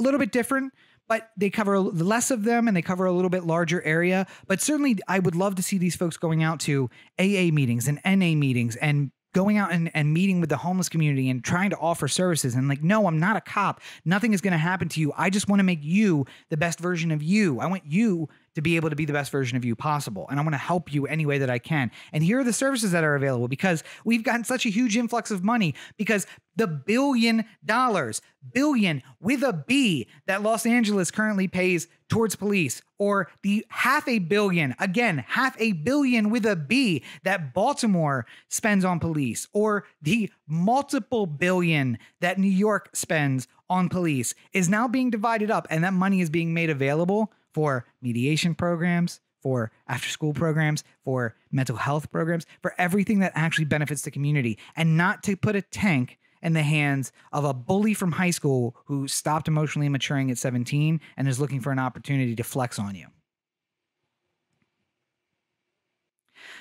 a little bit different, but they cover less of them and they cover a little bit larger area. But certainly, I would love to see these folks going out to AA meetings and NA meetings and going out and, and meeting with the homeless community and trying to offer services and like no i'm not a cop nothing is going to happen to you i just want to make you the best version of you i want you to be able to be the best version of you possible. And I want to help you any way that I can. And here are the services that are available because we've gotten such a huge influx of money because the billion dollars, billion with a B that Los Angeles currently pays towards police, or the half a billion, again, half a billion with a B that Baltimore spends on police, or the multiple billion that New York spends on police is now being divided up and that money is being made available for mediation programs, for after school programs, for mental health programs, for everything that actually benefits the community, and not to put a tank in the hands of a bully from high school who stopped emotionally maturing at 17 and is looking for an opportunity to flex on you.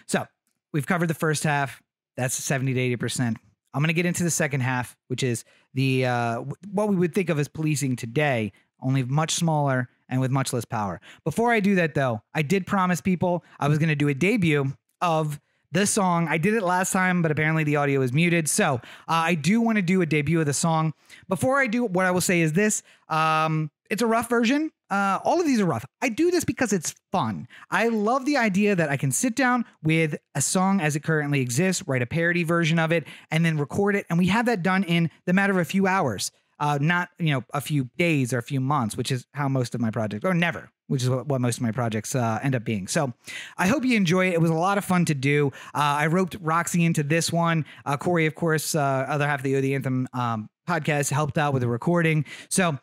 So we've covered the first half. That's 70 to 80%. I'm going to get into the second half, which is the uh, what we would think of as policing today, only much smaller and with much less power. Before I do that, though, I did promise people I was going to do a debut of the song. I did it last time, but apparently the audio is muted. So uh, I do want to do a debut of the song. Before I do, what I will say is this um, it's a rough version. Uh, all of these are rough. I do this because it's fun. I love the idea that I can sit down with a song as it currently exists, write a parody version of it, and then record it. And we have that done in the matter of a few hours uh, not you know a few days or a few months, which is how most of my projects, or never, which is what, what most of my projects uh, end up being. So I hope you enjoy it. It was a lot of fun to do. Uh, I roped Roxy into this one. Uh, Corey, of course, uh, other half of the the Anthem um, podcast, helped out with the recording. So.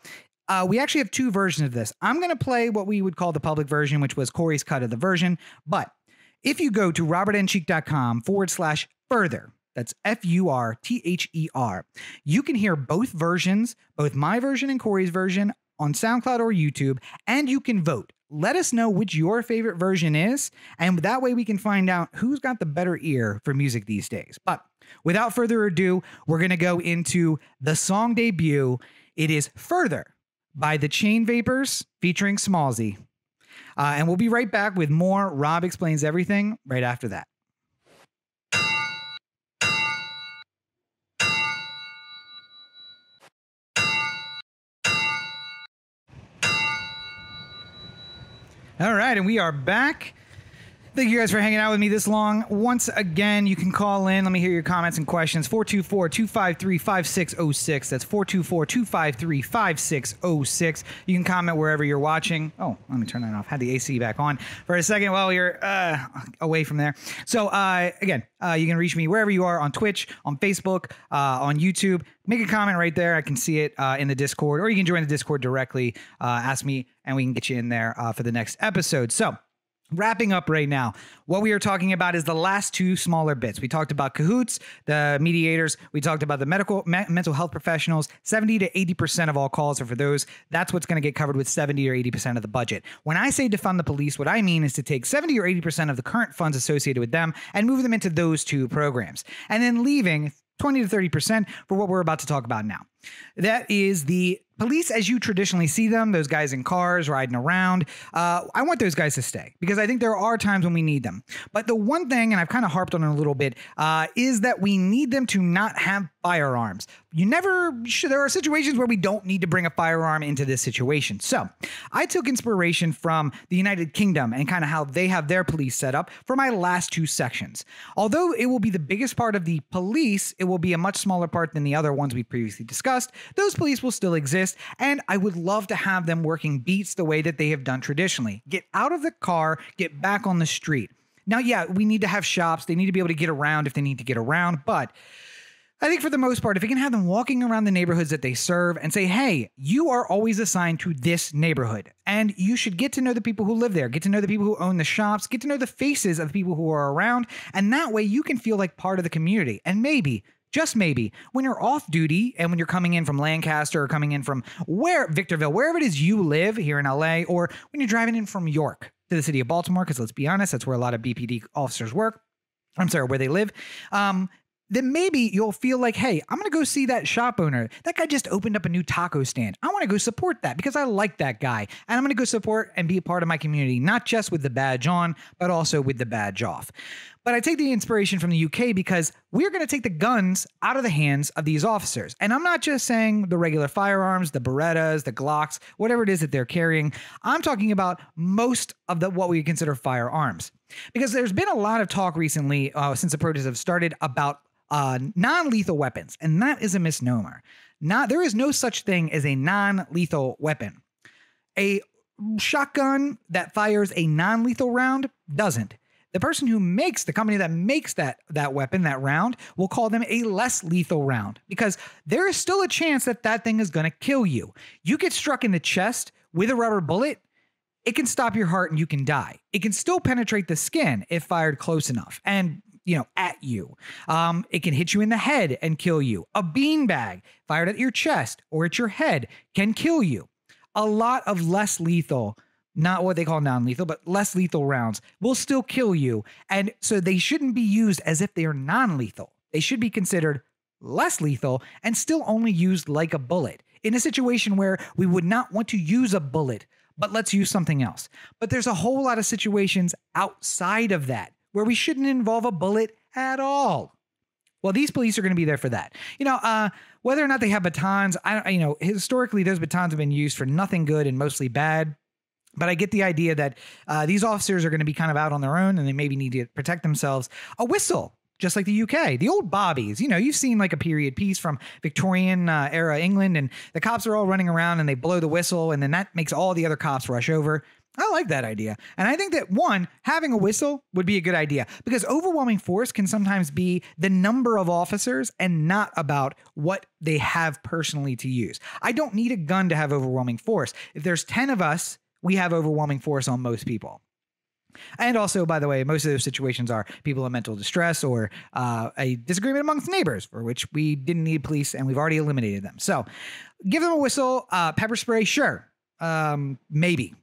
Uh, we actually have two versions of this. I'm going to play what we would call the public version, which was Corey's cut of the version. But if you go to robertncheek.com forward slash further, that's F U R T H E R. You can hear both versions, both my version and Corey's version on SoundCloud or YouTube, and you can vote. Let us know which your favorite version is, and that way we can find out who's got the better ear for music these days. But without further ado, we're going to go into the song debut. It is Further by the Chain Vapors featuring Smallzy. Uh, and we'll be right back with more Rob Explains Everything right after that. All right, and we are back. Thank you guys for hanging out with me this long. Once again, you can call in. Let me hear your comments and questions. 424 253 5606. That's 424 253 5606. You can comment wherever you're watching. Oh, let me turn that off. Had the AC back on for a second while you're uh, away from there. So, uh, again, uh, you can reach me wherever you are on Twitch, on Facebook, uh, on YouTube. Make a comment right there. I can see it uh, in the Discord, or you can join the Discord directly. Uh, ask me, and we can get you in there for the next episode. So, Wrapping up right now, what we are talking about is the last two smaller bits. We talked about cahoots, the mediators. We talked about the medical me- mental health professionals. 70 to 80% of all calls are for those. That's what's going to get covered with 70 or 80% of the budget. When I say defund the police, what I mean is to take 70 or 80% of the current funds associated with them and move them into those two programs. And then leaving 20 to 30% for what we're about to talk about now. That is the police as you traditionally see them, those guys in cars riding around, uh, I want those guys to stay because I think there are times when we need them. But the one thing, and I've kind of harped on it a little bit, uh, is that we need them to not have firearms. You never, there are situations where we don't need to bring a firearm into this situation. So I took inspiration from the United Kingdom and kind of how they have their police set up for my last two sections. Although it will be the biggest part of the police, it will be a much smaller part than the other ones we previously discussed. Those police will still exist, and I would love to have them working beats the way that they have done traditionally. Get out of the car, get back on the street. Now, yeah, we need to have shops. They need to be able to get around if they need to get around, but I think for the most part, if we can have them walking around the neighborhoods that they serve and say, hey, you are always assigned to this neighborhood, and you should get to know the people who live there, get to know the people who own the shops, get to know the faces of the people who are around, and that way you can feel like part of the community. And maybe, just maybe, when you're off duty and when you're coming in from Lancaster or coming in from where Victorville, wherever it is you live here in LA, or when you're driving in from York to the city of Baltimore, because let's be honest, that's where a lot of BPD officers work. I'm sorry, where they live. Um, then maybe you'll feel like, hey, I'm to go see that shop owner. That guy just opened up a new taco stand. I want to go support that because I like that guy. And I'm to go support and be a part of my community, not just with the badge on, but also with the badge off. But I take the inspiration from the UK because we're going to take the guns out of the hands of these officers. And I'm not just saying the regular firearms, the Berettas, the Glocks, whatever it is that they're carrying. I'm talking about most of the what we consider firearms. Because there's been a lot of talk recently uh, since the protests have started about uh, non-lethal weapons, and that is a misnomer. Not there is no such thing as a non-lethal weapon. A shotgun that fires a non-lethal round doesn't. The person who makes the company that makes that that weapon, that round, will call them a less lethal round because there is still a chance that that thing is going to kill you. You get struck in the chest with a rubber bullet, it can stop your heart and you can die. It can still penetrate the skin if fired close enough. And you know, at you. Um, it can hit you in the head and kill you. A beanbag fired at your chest or at your head can kill you. A lot of less lethal, not what they call non lethal, but less lethal rounds will still kill you. And so they shouldn't be used as if they are non lethal. They should be considered less lethal and still only used like a bullet in a situation where we would not want to use a bullet, but let's use something else. But there's a whole lot of situations outside of that where we shouldn't involve a bullet at all. Well, these police are going to be there for that. You know, uh, whether or not they have batons, I, you know, historically those batons have been used for nothing good and mostly bad. But I get the idea that uh, these officers are going to be kind of out on their own and they maybe need to protect themselves. A whistle, just like the UK, the old bobbies. You know, you've seen like a period piece from Victorian uh, era England, and the cops are all running around and they blow the whistle, and then that makes all the other cops rush over. I like that idea. And I think that one, having a whistle would be a good idea because overwhelming force can sometimes be the number of officers and not about what they have personally to use. I don't need a gun to have overwhelming force. If there's 10 of us, we have overwhelming force on most people. And also, by the way, most of those situations are people in mental distress or uh, a disagreement amongst neighbors, for which we didn't need police and we've already eliminated them. So give them a whistle, uh, pepper spray, sure. Um, maybe.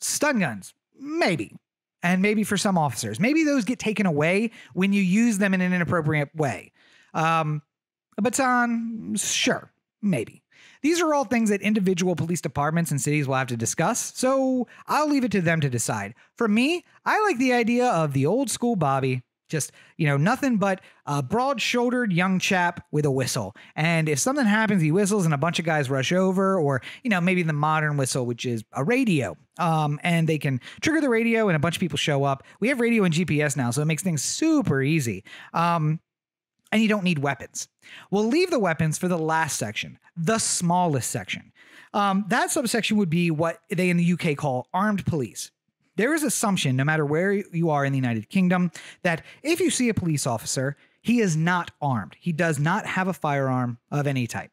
Stun guns, maybe. And maybe for some officers, maybe those get taken away when you use them in an inappropriate way. Um, a baton, sure, maybe. These are all things that individual police departments and cities will have to discuss, so I'll leave it to them to decide. For me, I like the idea of the old school Bobby just, you know, nothing but a broad shouldered young chap with a whistle. And if something happens, he whistles and a bunch of guys rush over, or, you know, maybe the modern whistle, which is a radio. Um, and they can trigger the radio and a bunch of people show up. We have radio and GPS now, so it makes things super easy. Um, and you don't need weapons. We'll leave the weapons for the last section, the smallest section. Um, that subsection would be what they in the UK call armed police there is assumption, no matter where you are in the United Kingdom, that if you see a police officer, he is not armed. He does not have a firearm of any type.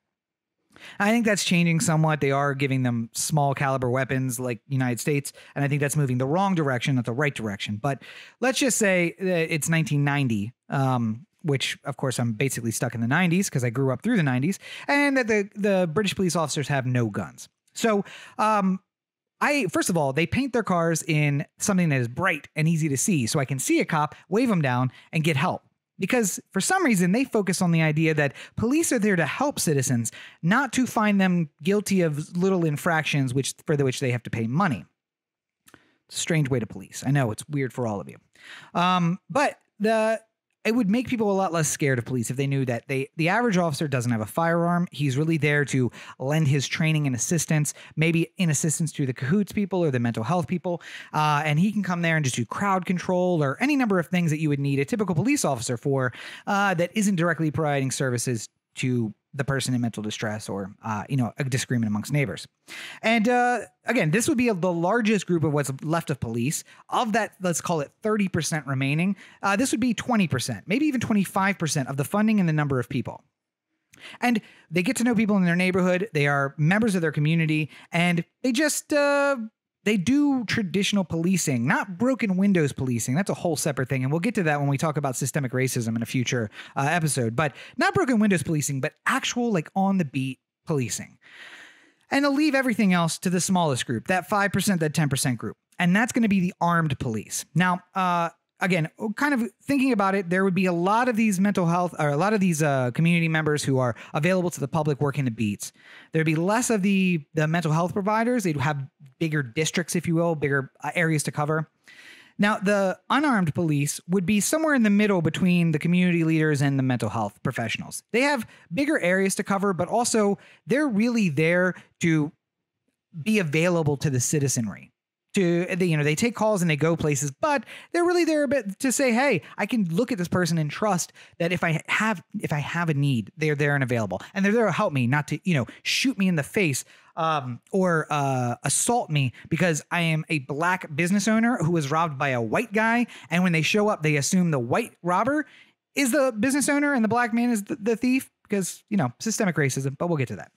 I think that's changing somewhat. They are giving them small caliber weapons like the United States, and I think that's moving the wrong direction, not the right direction. But let's just say it's 1990, um, which of course I'm basically stuck in the 90s because I grew up through the 90s, and that the the British police officers have no guns. So um, I first of all, they paint their cars in something that is bright and easy to see, so I can see a cop, wave them down, and get help. because for some reason they focus on the idea that police are there to help citizens, not to find them guilty of little infractions which for the which they have to pay money. Strange way to police. I know it's weird for all of you. Um, but the it would make people a lot less scared of police if they knew that they the average officer doesn't have a firearm. He's really there to lend his training and assistance, maybe in assistance to the cahoots people or the mental health people, uh, and he can come there and just do crowd control or any number of things that you would need a typical police officer for uh, that isn't directly providing services to the person in mental distress or uh, you know a disagreement amongst neighbors. And uh, again this would be a, the largest group of what's left of police. Of that let's call it 30% remaining uh, this would be 20% maybe even 25% of the funding and the number of people. And they get to know people in their neighborhood. They are members of their community. And they just uh, they do traditional policing, not broken windows policing. That's a whole separate thing. And we'll get to that when we talk about systemic racism in a future uh, episode. But not broken windows policing, but actual, like on the beat policing. And they'll leave everything else to the smallest group, that 5%, that 10% group. And that's going to be the armed police. Now, uh, again, kind of thinking about it, there would be a lot of these mental health or a lot of these uh, community members who are available to the public working the beats. There'd be less of the the mental health providers. They'd have bigger districts, if you will, bigger uh, areas to cover. Now, the unarmed police would be somewhere in the middle between the community leaders and the mental health professionals. They have bigger areas to cover, but also they're really there to be available to the citizenry to they, you know they take calls and they go places but they're really there a bit to say hey i can look at this person and trust that if i have if i have a need they're there and available. And they're there to help me not to you know shoot me in the face um, or uh, assault me because i am a black business owner who was robbed by a white guy. And when they show up they assume the white robber is the business owner and the black man is the, the thief because you know systemic racism but we'll get to that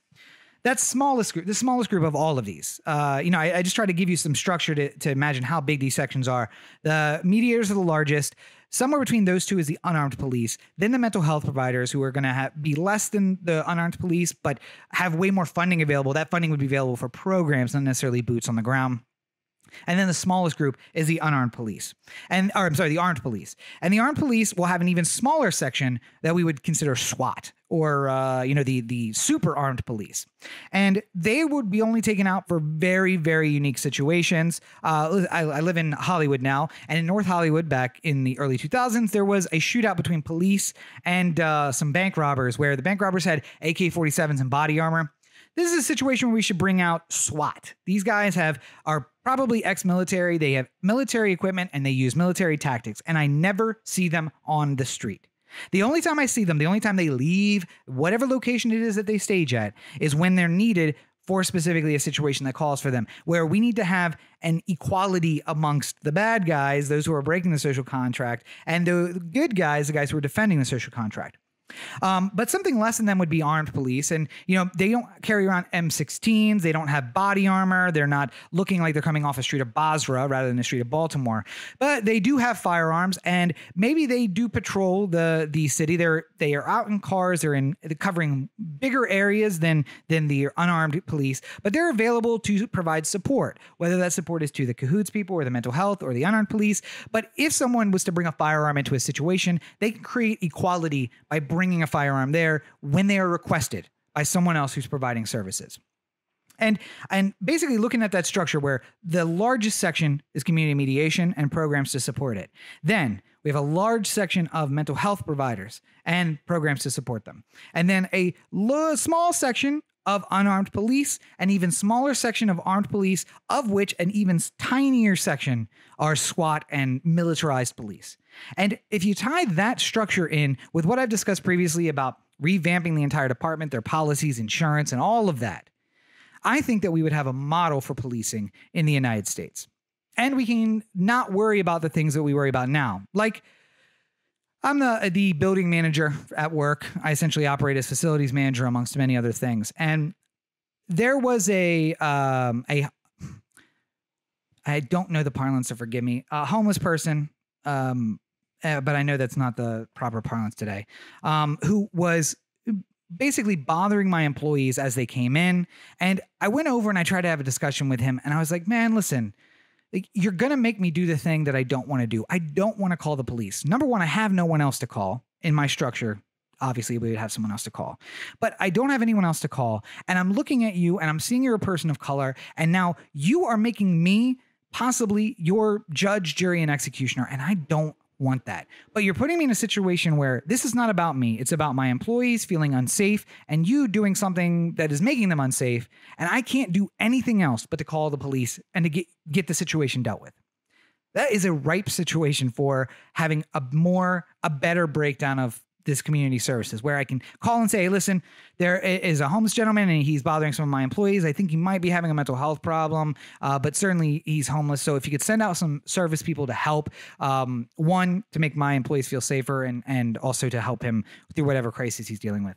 that's smallest group, the smallest group of all of these. Uh, you know, I, I, just try to give you some structure to, to imagine how big these sections are. The mediators are the largest. Somewhere between those two is the unarmed police, then the mental health providers who are going to be less than the unarmed police, but have way more funding available. That funding would be available for programs, not necessarily boots on the ground. And then the smallest group is the unarmed police. And or I'm sorry, the armed police. And the armed police will have an even smaller section that we would consider SWAT or uh, you know the the super armed police. And they would be only taken out for very very unique situations. Uh, I, I live in Hollywood now, and in North Hollywood back in the early 2000s there was a shootout between police and uh, some bank robbers where the bank robbers had AK-47s and body armor. This is a situation where we should bring out SWAT. These guys have are probably ex-military. They have military equipment and they use military tactics, and I never see them on the street. The only time I see them, the only time they leave whatever location it is that they stage at, is when they're needed for specifically a situation that calls for them, where we need to have an equality amongst the bad guys, those who are breaking the social contract, and the good guys, the guys who are defending the social contract. Um, but something less than them would be armed police. And, you know, they don't carry around M16s. They don't have body armor. They're not looking like they're coming off a street of Basra rather than the street of Baltimore. But they do have firearms and maybe they do patrol the the city. They're they are out in cars. They're in covering bigger areas than than the unarmed police, but they're available to provide support, whether that support is to the cahoots people or the mental health or the unarmed police. But if someone was to bring a firearm into a situation, they can create equality by bringing bringing a firearm there when they are requested by someone else who's providing services. And and basically looking at that structure where the largest section is community mediation and programs to support it. Then we have a large section of mental health providers and programs to support them. And then a small section of unarmed police, an even smaller section of armed police, of which an even tinier section are SWAT and militarized police. And if you tie that structure in with what I've discussed previously about revamping the entire department, their policies, insurance, and all of that, I think that we would have a model for policing in the United States. And we can not worry about the things that we worry about now. Like, I'm the the building manager at work. I essentially operate as facilities manager amongst many other things. And there was a um a I don't know the parlance, so forgive me. A homeless person um, uh, but I know that's not the proper parlance today, um, who was basically bothering my employees as they came in. And I went over and I tried to have a discussion with him. And I was like, man, listen, like, you're going to make me do the thing that I don't want to do. I don't want to call the police. Number one, I have no one else to call. in my structure, obviously we would have someone else to call. But I don't have anyone else to call. And I'm looking at you and I'm seeing you're a person of color. And now you are making me possibly your judge, jury, and executioner. And I don't want that. But you're putting me in a situation where this is not about me. It's about my employees feeling unsafe and you doing something that is making them unsafe. And I can't do anything else but to call the police and to get, get the situation dealt with. That is a ripe situation for having a more, a better breakdown of this community services where I can call and say, hey, listen, there is a homeless gentleman and he's bothering some of my employees. I think he might be having a mental health problem, uh, but certainly he's homeless. So if you could send out some service people to help, um, one, to make my employees feel safer and, and also to help him through whatever crisis he's dealing with.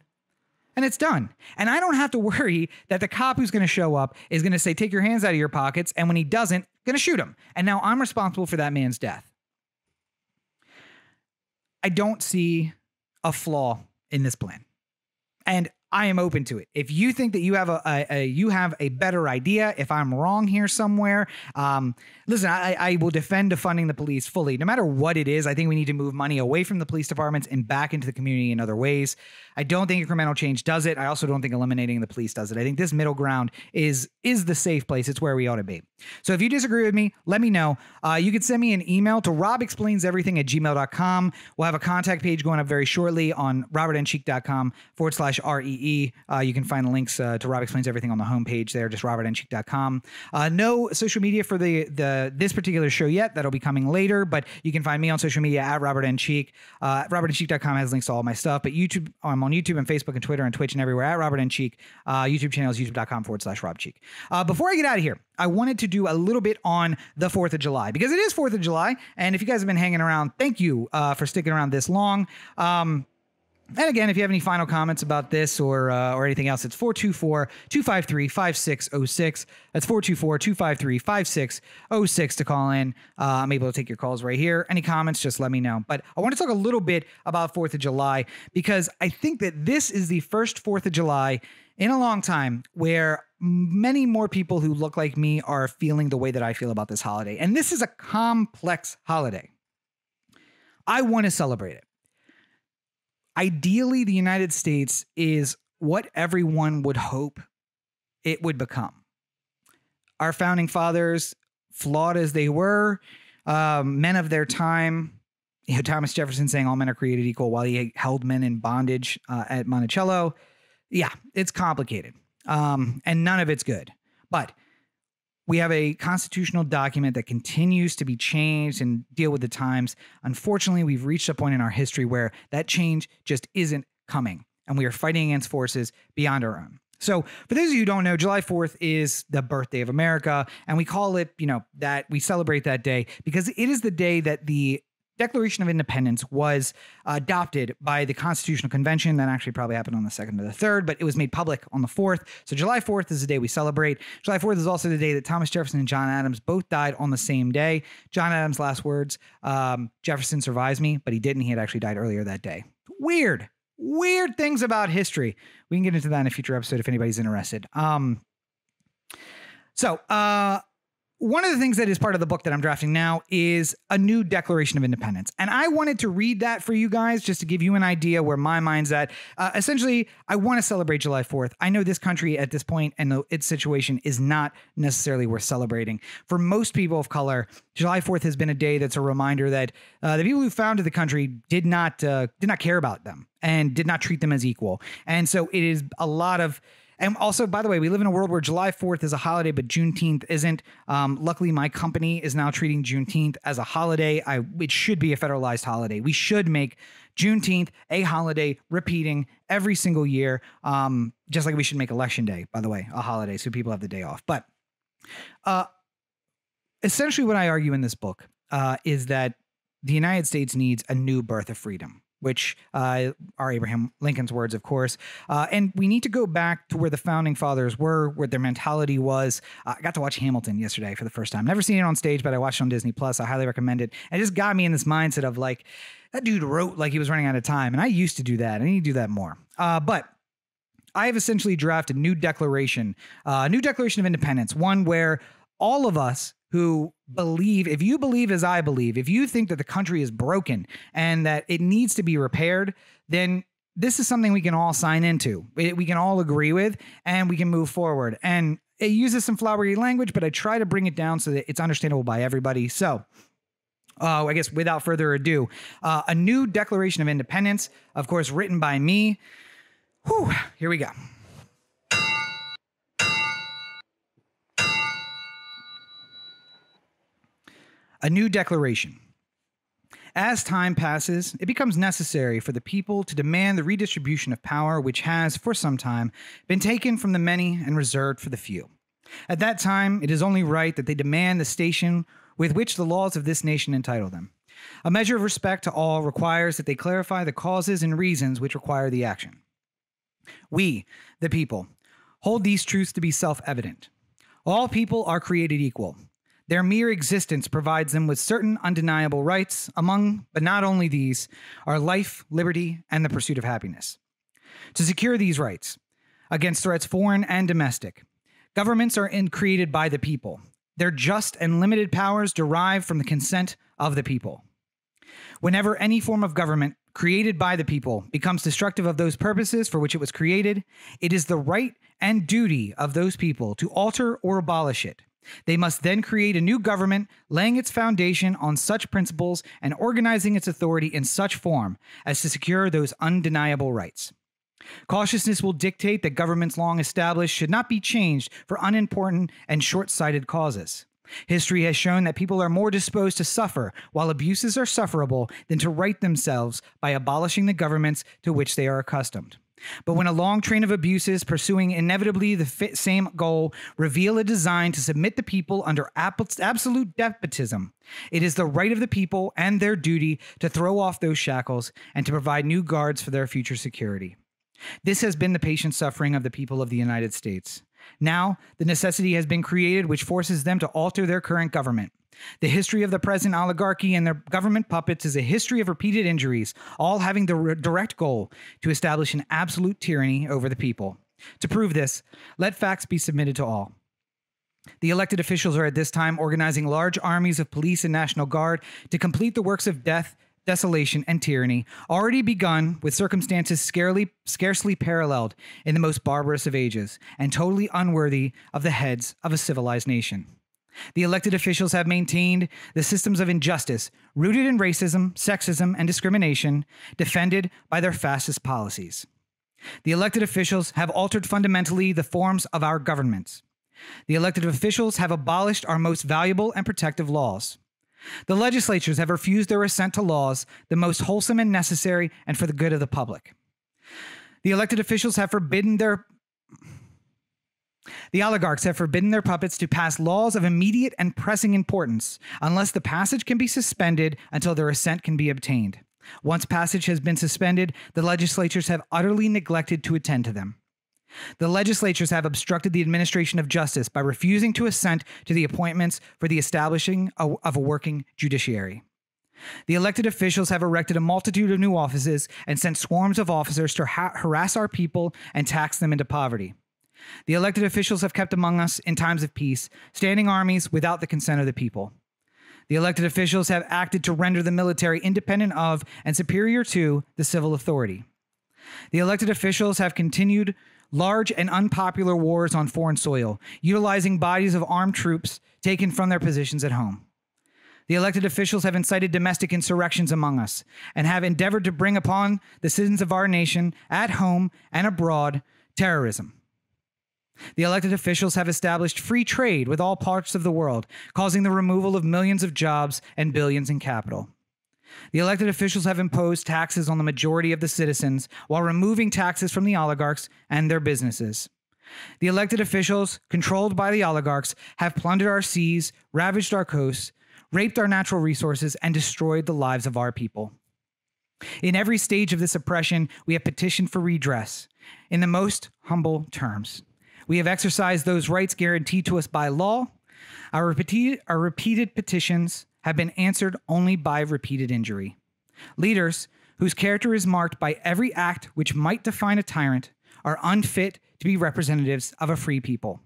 And it's done. And I don't have to worry that the cop who's going to show up is going to say, take your hands out of your pockets. And when he doesn't, going to shoot him. And now I'm responsible for that man's death. I don't see a flaw in this plan. And I am open to it. If you think that you have a, a, a, you have a better idea, if I'm wrong here somewhere, um, listen, I, I will defend defunding the police fully, no matter what it is. I think we need to move money away from the police departments and back into the community in other ways. I don't think incremental change does it. I also don't think eliminating the police does it. I think this middle ground is is the safe place. It's where we ought to be. So if you disagree with me, let me know. Uh, you can send me an email to robexplaineseverything at gmail.com. We'll have a contact page going up very shortly on robertncheek.com forward slash REE. Uh, you can find the links uh, to Rob Explains Everything on the homepage there, just robertncheek.com. Uh, no social media for the, the this particular show yet. That'll be coming later, but you can find me on social media at Robert N. Uh, robertncheek.com has links to all my stuff, but YouTube, I'm on YouTube and Facebook and Twitter and Twitch and everywhere at Robert N. Cheek. Uh, YouTube channel is youtube.com forward slash Rob Cheek. Uh, before I get out of here, I wanted to do a little bit on the 4th of July because it is 4th of July. And if you guys have been hanging around, thank you uh, for sticking around this long. Um, and again, if you have any final comments about this or uh, or anything else, it's 424-253-5606. That's 424-253-5606 to call in. Uh, I'm able to take your calls right here. Any comments, just let me know. But I want to talk a little bit about 4th of July because I think that this is the first 4th of July in a long time where many more people who look like me are feeling the way that I feel about this holiday. And this is a complex holiday. I want to celebrate it. Ideally, the United States is what everyone would hope it would become. Our founding fathers, flawed as they were, um, men of their time, you know, Thomas Jefferson saying all men are created equal while he held men in bondage uh, at Monticello. Yeah, it's complicated um, and none of it's good. But we have a constitutional document that continues to be changed and deal with the times. Unfortunately, we've reached a point in our history where that change just isn't coming, and we are fighting against forces beyond our own. So, for those of you who don't know, July 4th is the birthday of America, and we call it, you know, that we celebrate that day because it is the day that the Declaration of Independence was adopted by the Constitutional Convention. That actually probably happened on the 2nd or the 3rd, but it was made public on the 4th. So July 4th is the day we celebrate. July 4th is also the day that Thomas Jefferson and John Adams both died on the same day. John Adams' last words um, Jefferson survives me, but he didn't. He had actually died earlier that day. Weird, weird things about history. We can get into that in a future episode if anybody's interested. Um, so, uh, one of the things that is part of the book that I'm drafting now is a new Declaration of Independence. And I wanted to read that for you guys just to give you an idea where my mind's at. Uh, essentially, I want to celebrate July 4th. I know this country at this point and its situation is not necessarily worth celebrating. For most people of color, July 4th has been a day that's a reminder that uh, the people who founded the country did not uh, did not care about them and did not treat them as equal. And so it is a lot of and also, by the way, we live in a world where July 4th is a holiday, but Juneteenth isn't. Um, luckily, my company is now treating Juneteenth as a holiday. I, it should be a federalized holiday. We should make Juneteenth a holiday, repeating every single year, um, just like we should make Election Day, by the way, a holiday, so people have the day off. But uh, essentially, what I argue in this book uh, is that the United States needs a new birth of freedom which uh, are Abraham Lincoln's words, of course. Uh, and we need to go back to where the founding fathers were, where their mentality was. Uh, I got to watch Hamilton yesterday for the first time. Never seen it on stage, but I watched it on Disney Plus. I highly recommend it. And it just got me in this mindset of like, that dude wrote like he was running out of time. And I used to do that. I need to do that more. Uh, but I have essentially drafted a new declaration, uh, a new Declaration of Independence, one where all of us who believe, if you believe as I believe, if you think that the country is broken and that it needs to be repaired, then this is something we can all sign into. We can all agree with, and we can move forward. And it uses some flowery language, but I try to bring it down so that it's understandable by everybody. So, uh, I guess without further ado, uh, a new Declaration of Independence, of course, written by me. Whew, here we go. A new declaration. As time passes, it becomes necessary for the people to demand the redistribution of power which has, for some time, been taken from the many and reserved for the few. At that time, it is only right that they demand the station with which the laws of this nation entitle them. A measure of respect to all requires that they clarify the causes and reasons which require the action. We, the people, hold these truths to be self evident. All people are created equal. Their mere existence provides them with certain undeniable rights, among, but not only these, are life, liberty, and the pursuit of happiness. To secure these rights against threats foreign and domestic, governments are in, created by the people. Their just and limited powers derive from the consent of the people. Whenever any form of government created by the people becomes destructive of those purposes for which it was created, it is the right and duty of those people to alter or abolish it they must then create a new government, laying its foundation on such principles and organizing its authority in such form as to secure those undeniable rights. Cautiousness will dictate that governments long established should not be changed for unimportant and short sighted causes. History has shown that people are more disposed to suffer while abuses are sufferable than to right themselves by abolishing the governments to which they are accustomed. But when a long train of abuses pursuing inevitably the same goal reveal a design to submit the people under absolute despotism, it is the right of the people and their duty to throw off those shackles and to provide new guards for their future security. This has been the patient suffering of the people of the United States. Now, the necessity has been created which forces them to alter their current government. The history of the present oligarchy and their government puppets is a history of repeated injuries, all having the re- direct goal to establish an absolute tyranny over the people. To prove this, let facts be submitted to all. The elected officials are at this time organizing large armies of police and National Guard to complete the works of death, desolation, and tyranny, already begun with circumstances scarcely, scarcely paralleled in the most barbarous of ages, and totally unworthy of the heads of a civilized nation. The elected officials have maintained the systems of injustice rooted in racism, sexism, and discrimination, defended by their fascist policies. The elected officials have altered fundamentally the forms of our governments. The elected officials have abolished our most valuable and protective laws. The legislatures have refused their assent to laws, the most wholesome and necessary and for the good of the public. The elected officials have forbidden their the oligarchs have forbidden their puppets to pass laws of immediate and pressing importance unless the passage can be suspended until their assent can be obtained. Once passage has been suspended, the legislatures have utterly neglected to attend to them. The legislatures have obstructed the administration of justice by refusing to assent to the appointments for the establishing of a working judiciary. The elected officials have erected a multitude of new offices and sent swarms of officers to ha- harass our people and tax them into poverty. The elected officials have kept among us in times of peace, standing armies without the consent of the people. The elected officials have acted to render the military independent of and superior to the civil authority. The elected officials have continued large and unpopular wars on foreign soil, utilizing bodies of armed troops taken from their positions at home. The elected officials have incited domestic insurrections among us and have endeavored to bring upon the citizens of our nation, at home and abroad, terrorism. The elected officials have established free trade with all parts of the world, causing the removal of millions of jobs and billions in capital. The elected officials have imposed taxes on the majority of the citizens while removing taxes from the oligarchs and their businesses. The elected officials, controlled by the oligarchs, have plundered our seas, ravaged our coasts, raped our natural resources, and destroyed the lives of our people. In every stage of this oppression, we have petitioned for redress in the most humble terms. We have exercised those rights guaranteed to us by law. Our repeated, our repeated petitions have been answered only by repeated injury. Leaders whose character is marked by every act which might define a tyrant are unfit to be representatives of a free people.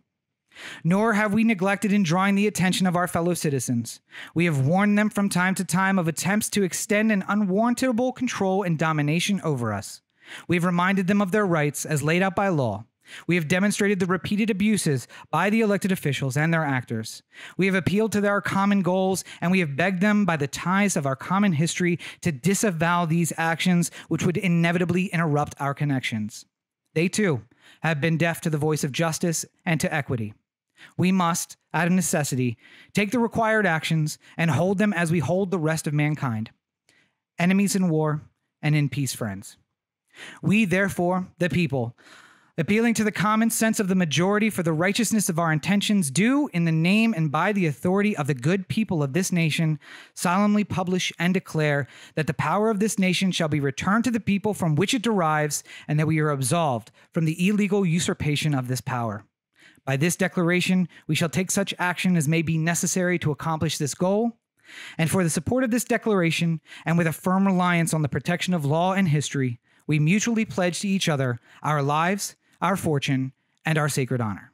Nor have we neglected in drawing the attention of our fellow citizens. We have warned them from time to time of attempts to extend an unwarrantable control and domination over us. We have reminded them of their rights as laid out by law. We have demonstrated the repeated abuses by the elected officials and their actors. We have appealed to their common goals, and we have begged them by the ties of our common history to disavow these actions, which would inevitably interrupt our connections. They too have been deaf to the voice of justice and to equity. We must, out of necessity, take the required actions and hold them as we hold the rest of mankind enemies in war and in peace friends. We, therefore, the people, appealing to the common sense of the majority for the righteousness of our intentions, do, in the name and by the authority of the good people of this nation, solemnly publish and declare that the power of this nation shall be returned to the people from which it derives, and that we are absolved from the illegal usurpation of this power. By this declaration, we shall take such action as may be necessary to accomplish this goal. And for the support of this declaration, and with a firm reliance on the protection of law and history, we mutually pledge to each other our lives, our fortune, and our sacred honor.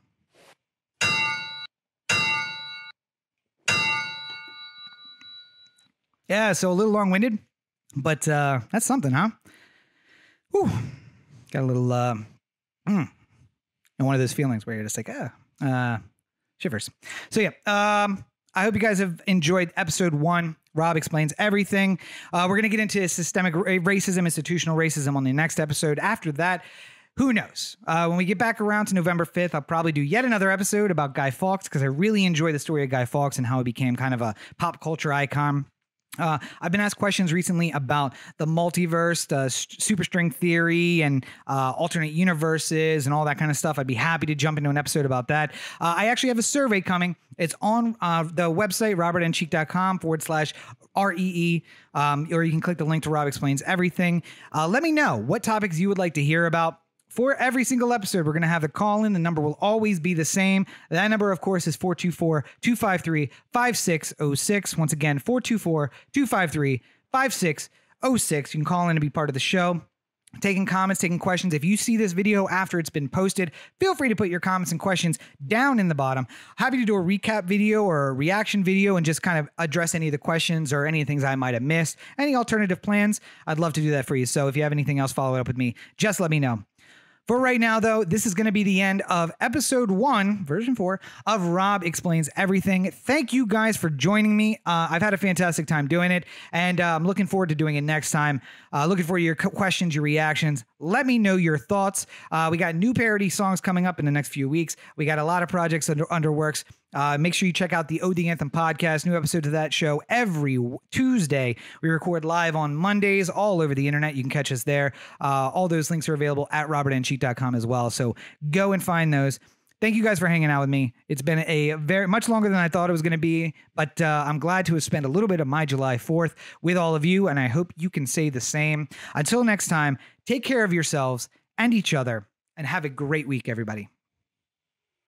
Yeah, so a little long winded, but uh, that's something, huh? Whew. Got a little, uh, mm, and one of those feelings where you're just like, ah, uh, shivers. So, yeah, um, I hope you guys have enjoyed episode one. Rob explains everything. Uh, we're going to get into systemic racism, institutional racism on the next episode. After that, who knows? Uh, when we get back around to November 5th, I'll probably do yet another episode about Guy Fawkes because I really enjoy the story of Guy Fawkes and how he became kind of a pop culture icon. Uh, I've been asked questions recently about the multiverse, the superstring theory, and uh, alternate universes, and all that kind of stuff. I'd be happy to jump into an episode about that. Uh, I actually have a survey coming. It's on uh, the website, robertncheek.com forward slash REE, um, or you can click the link to Rob Explains Everything. Uh, let me know what topics you would like to hear about for every single episode, we're going to have the call in. The number will always be the same. That number, of course, is 424 253 5606. Once again, 424 253 5606. You can call in and be part of the show. Taking comments, taking questions. If you see this video after it's been posted, feel free to put your comments and questions down in the bottom. Happy to do a recap video or a reaction video and just kind of address any of the questions or any things I might have missed. Any alternative plans, I'd love to do that for you. So if you have anything else, follow it up with me. Just let me know. For right now, though, this is going to be the end of episode one, version four of Rob Explains Everything. Thank you guys for joining me. Uh, I've had a fantastic time doing it, and uh, I'm looking forward to doing it next time. Uh, looking to your questions, your reactions. Let me know your thoughts. Uh, we got new parody songs coming up in the next few weeks. We got a lot of projects under, under works. Uh, make sure you check out the O the Anthem podcast. New episodes of that show every Tuesday. We record live on Mondays all over the internet. You can catch us there. Uh, all those links are available at robertncheek.com as well. So go and find those. Thank you guys for hanging out with me. It's been a very much longer than I thought it was going to be, but uh, I'm glad to have spent a little bit of my July 4th with all of you, and I hope you can say the same. Until next time, take care of yourselves and each other, and have a great week, everybody.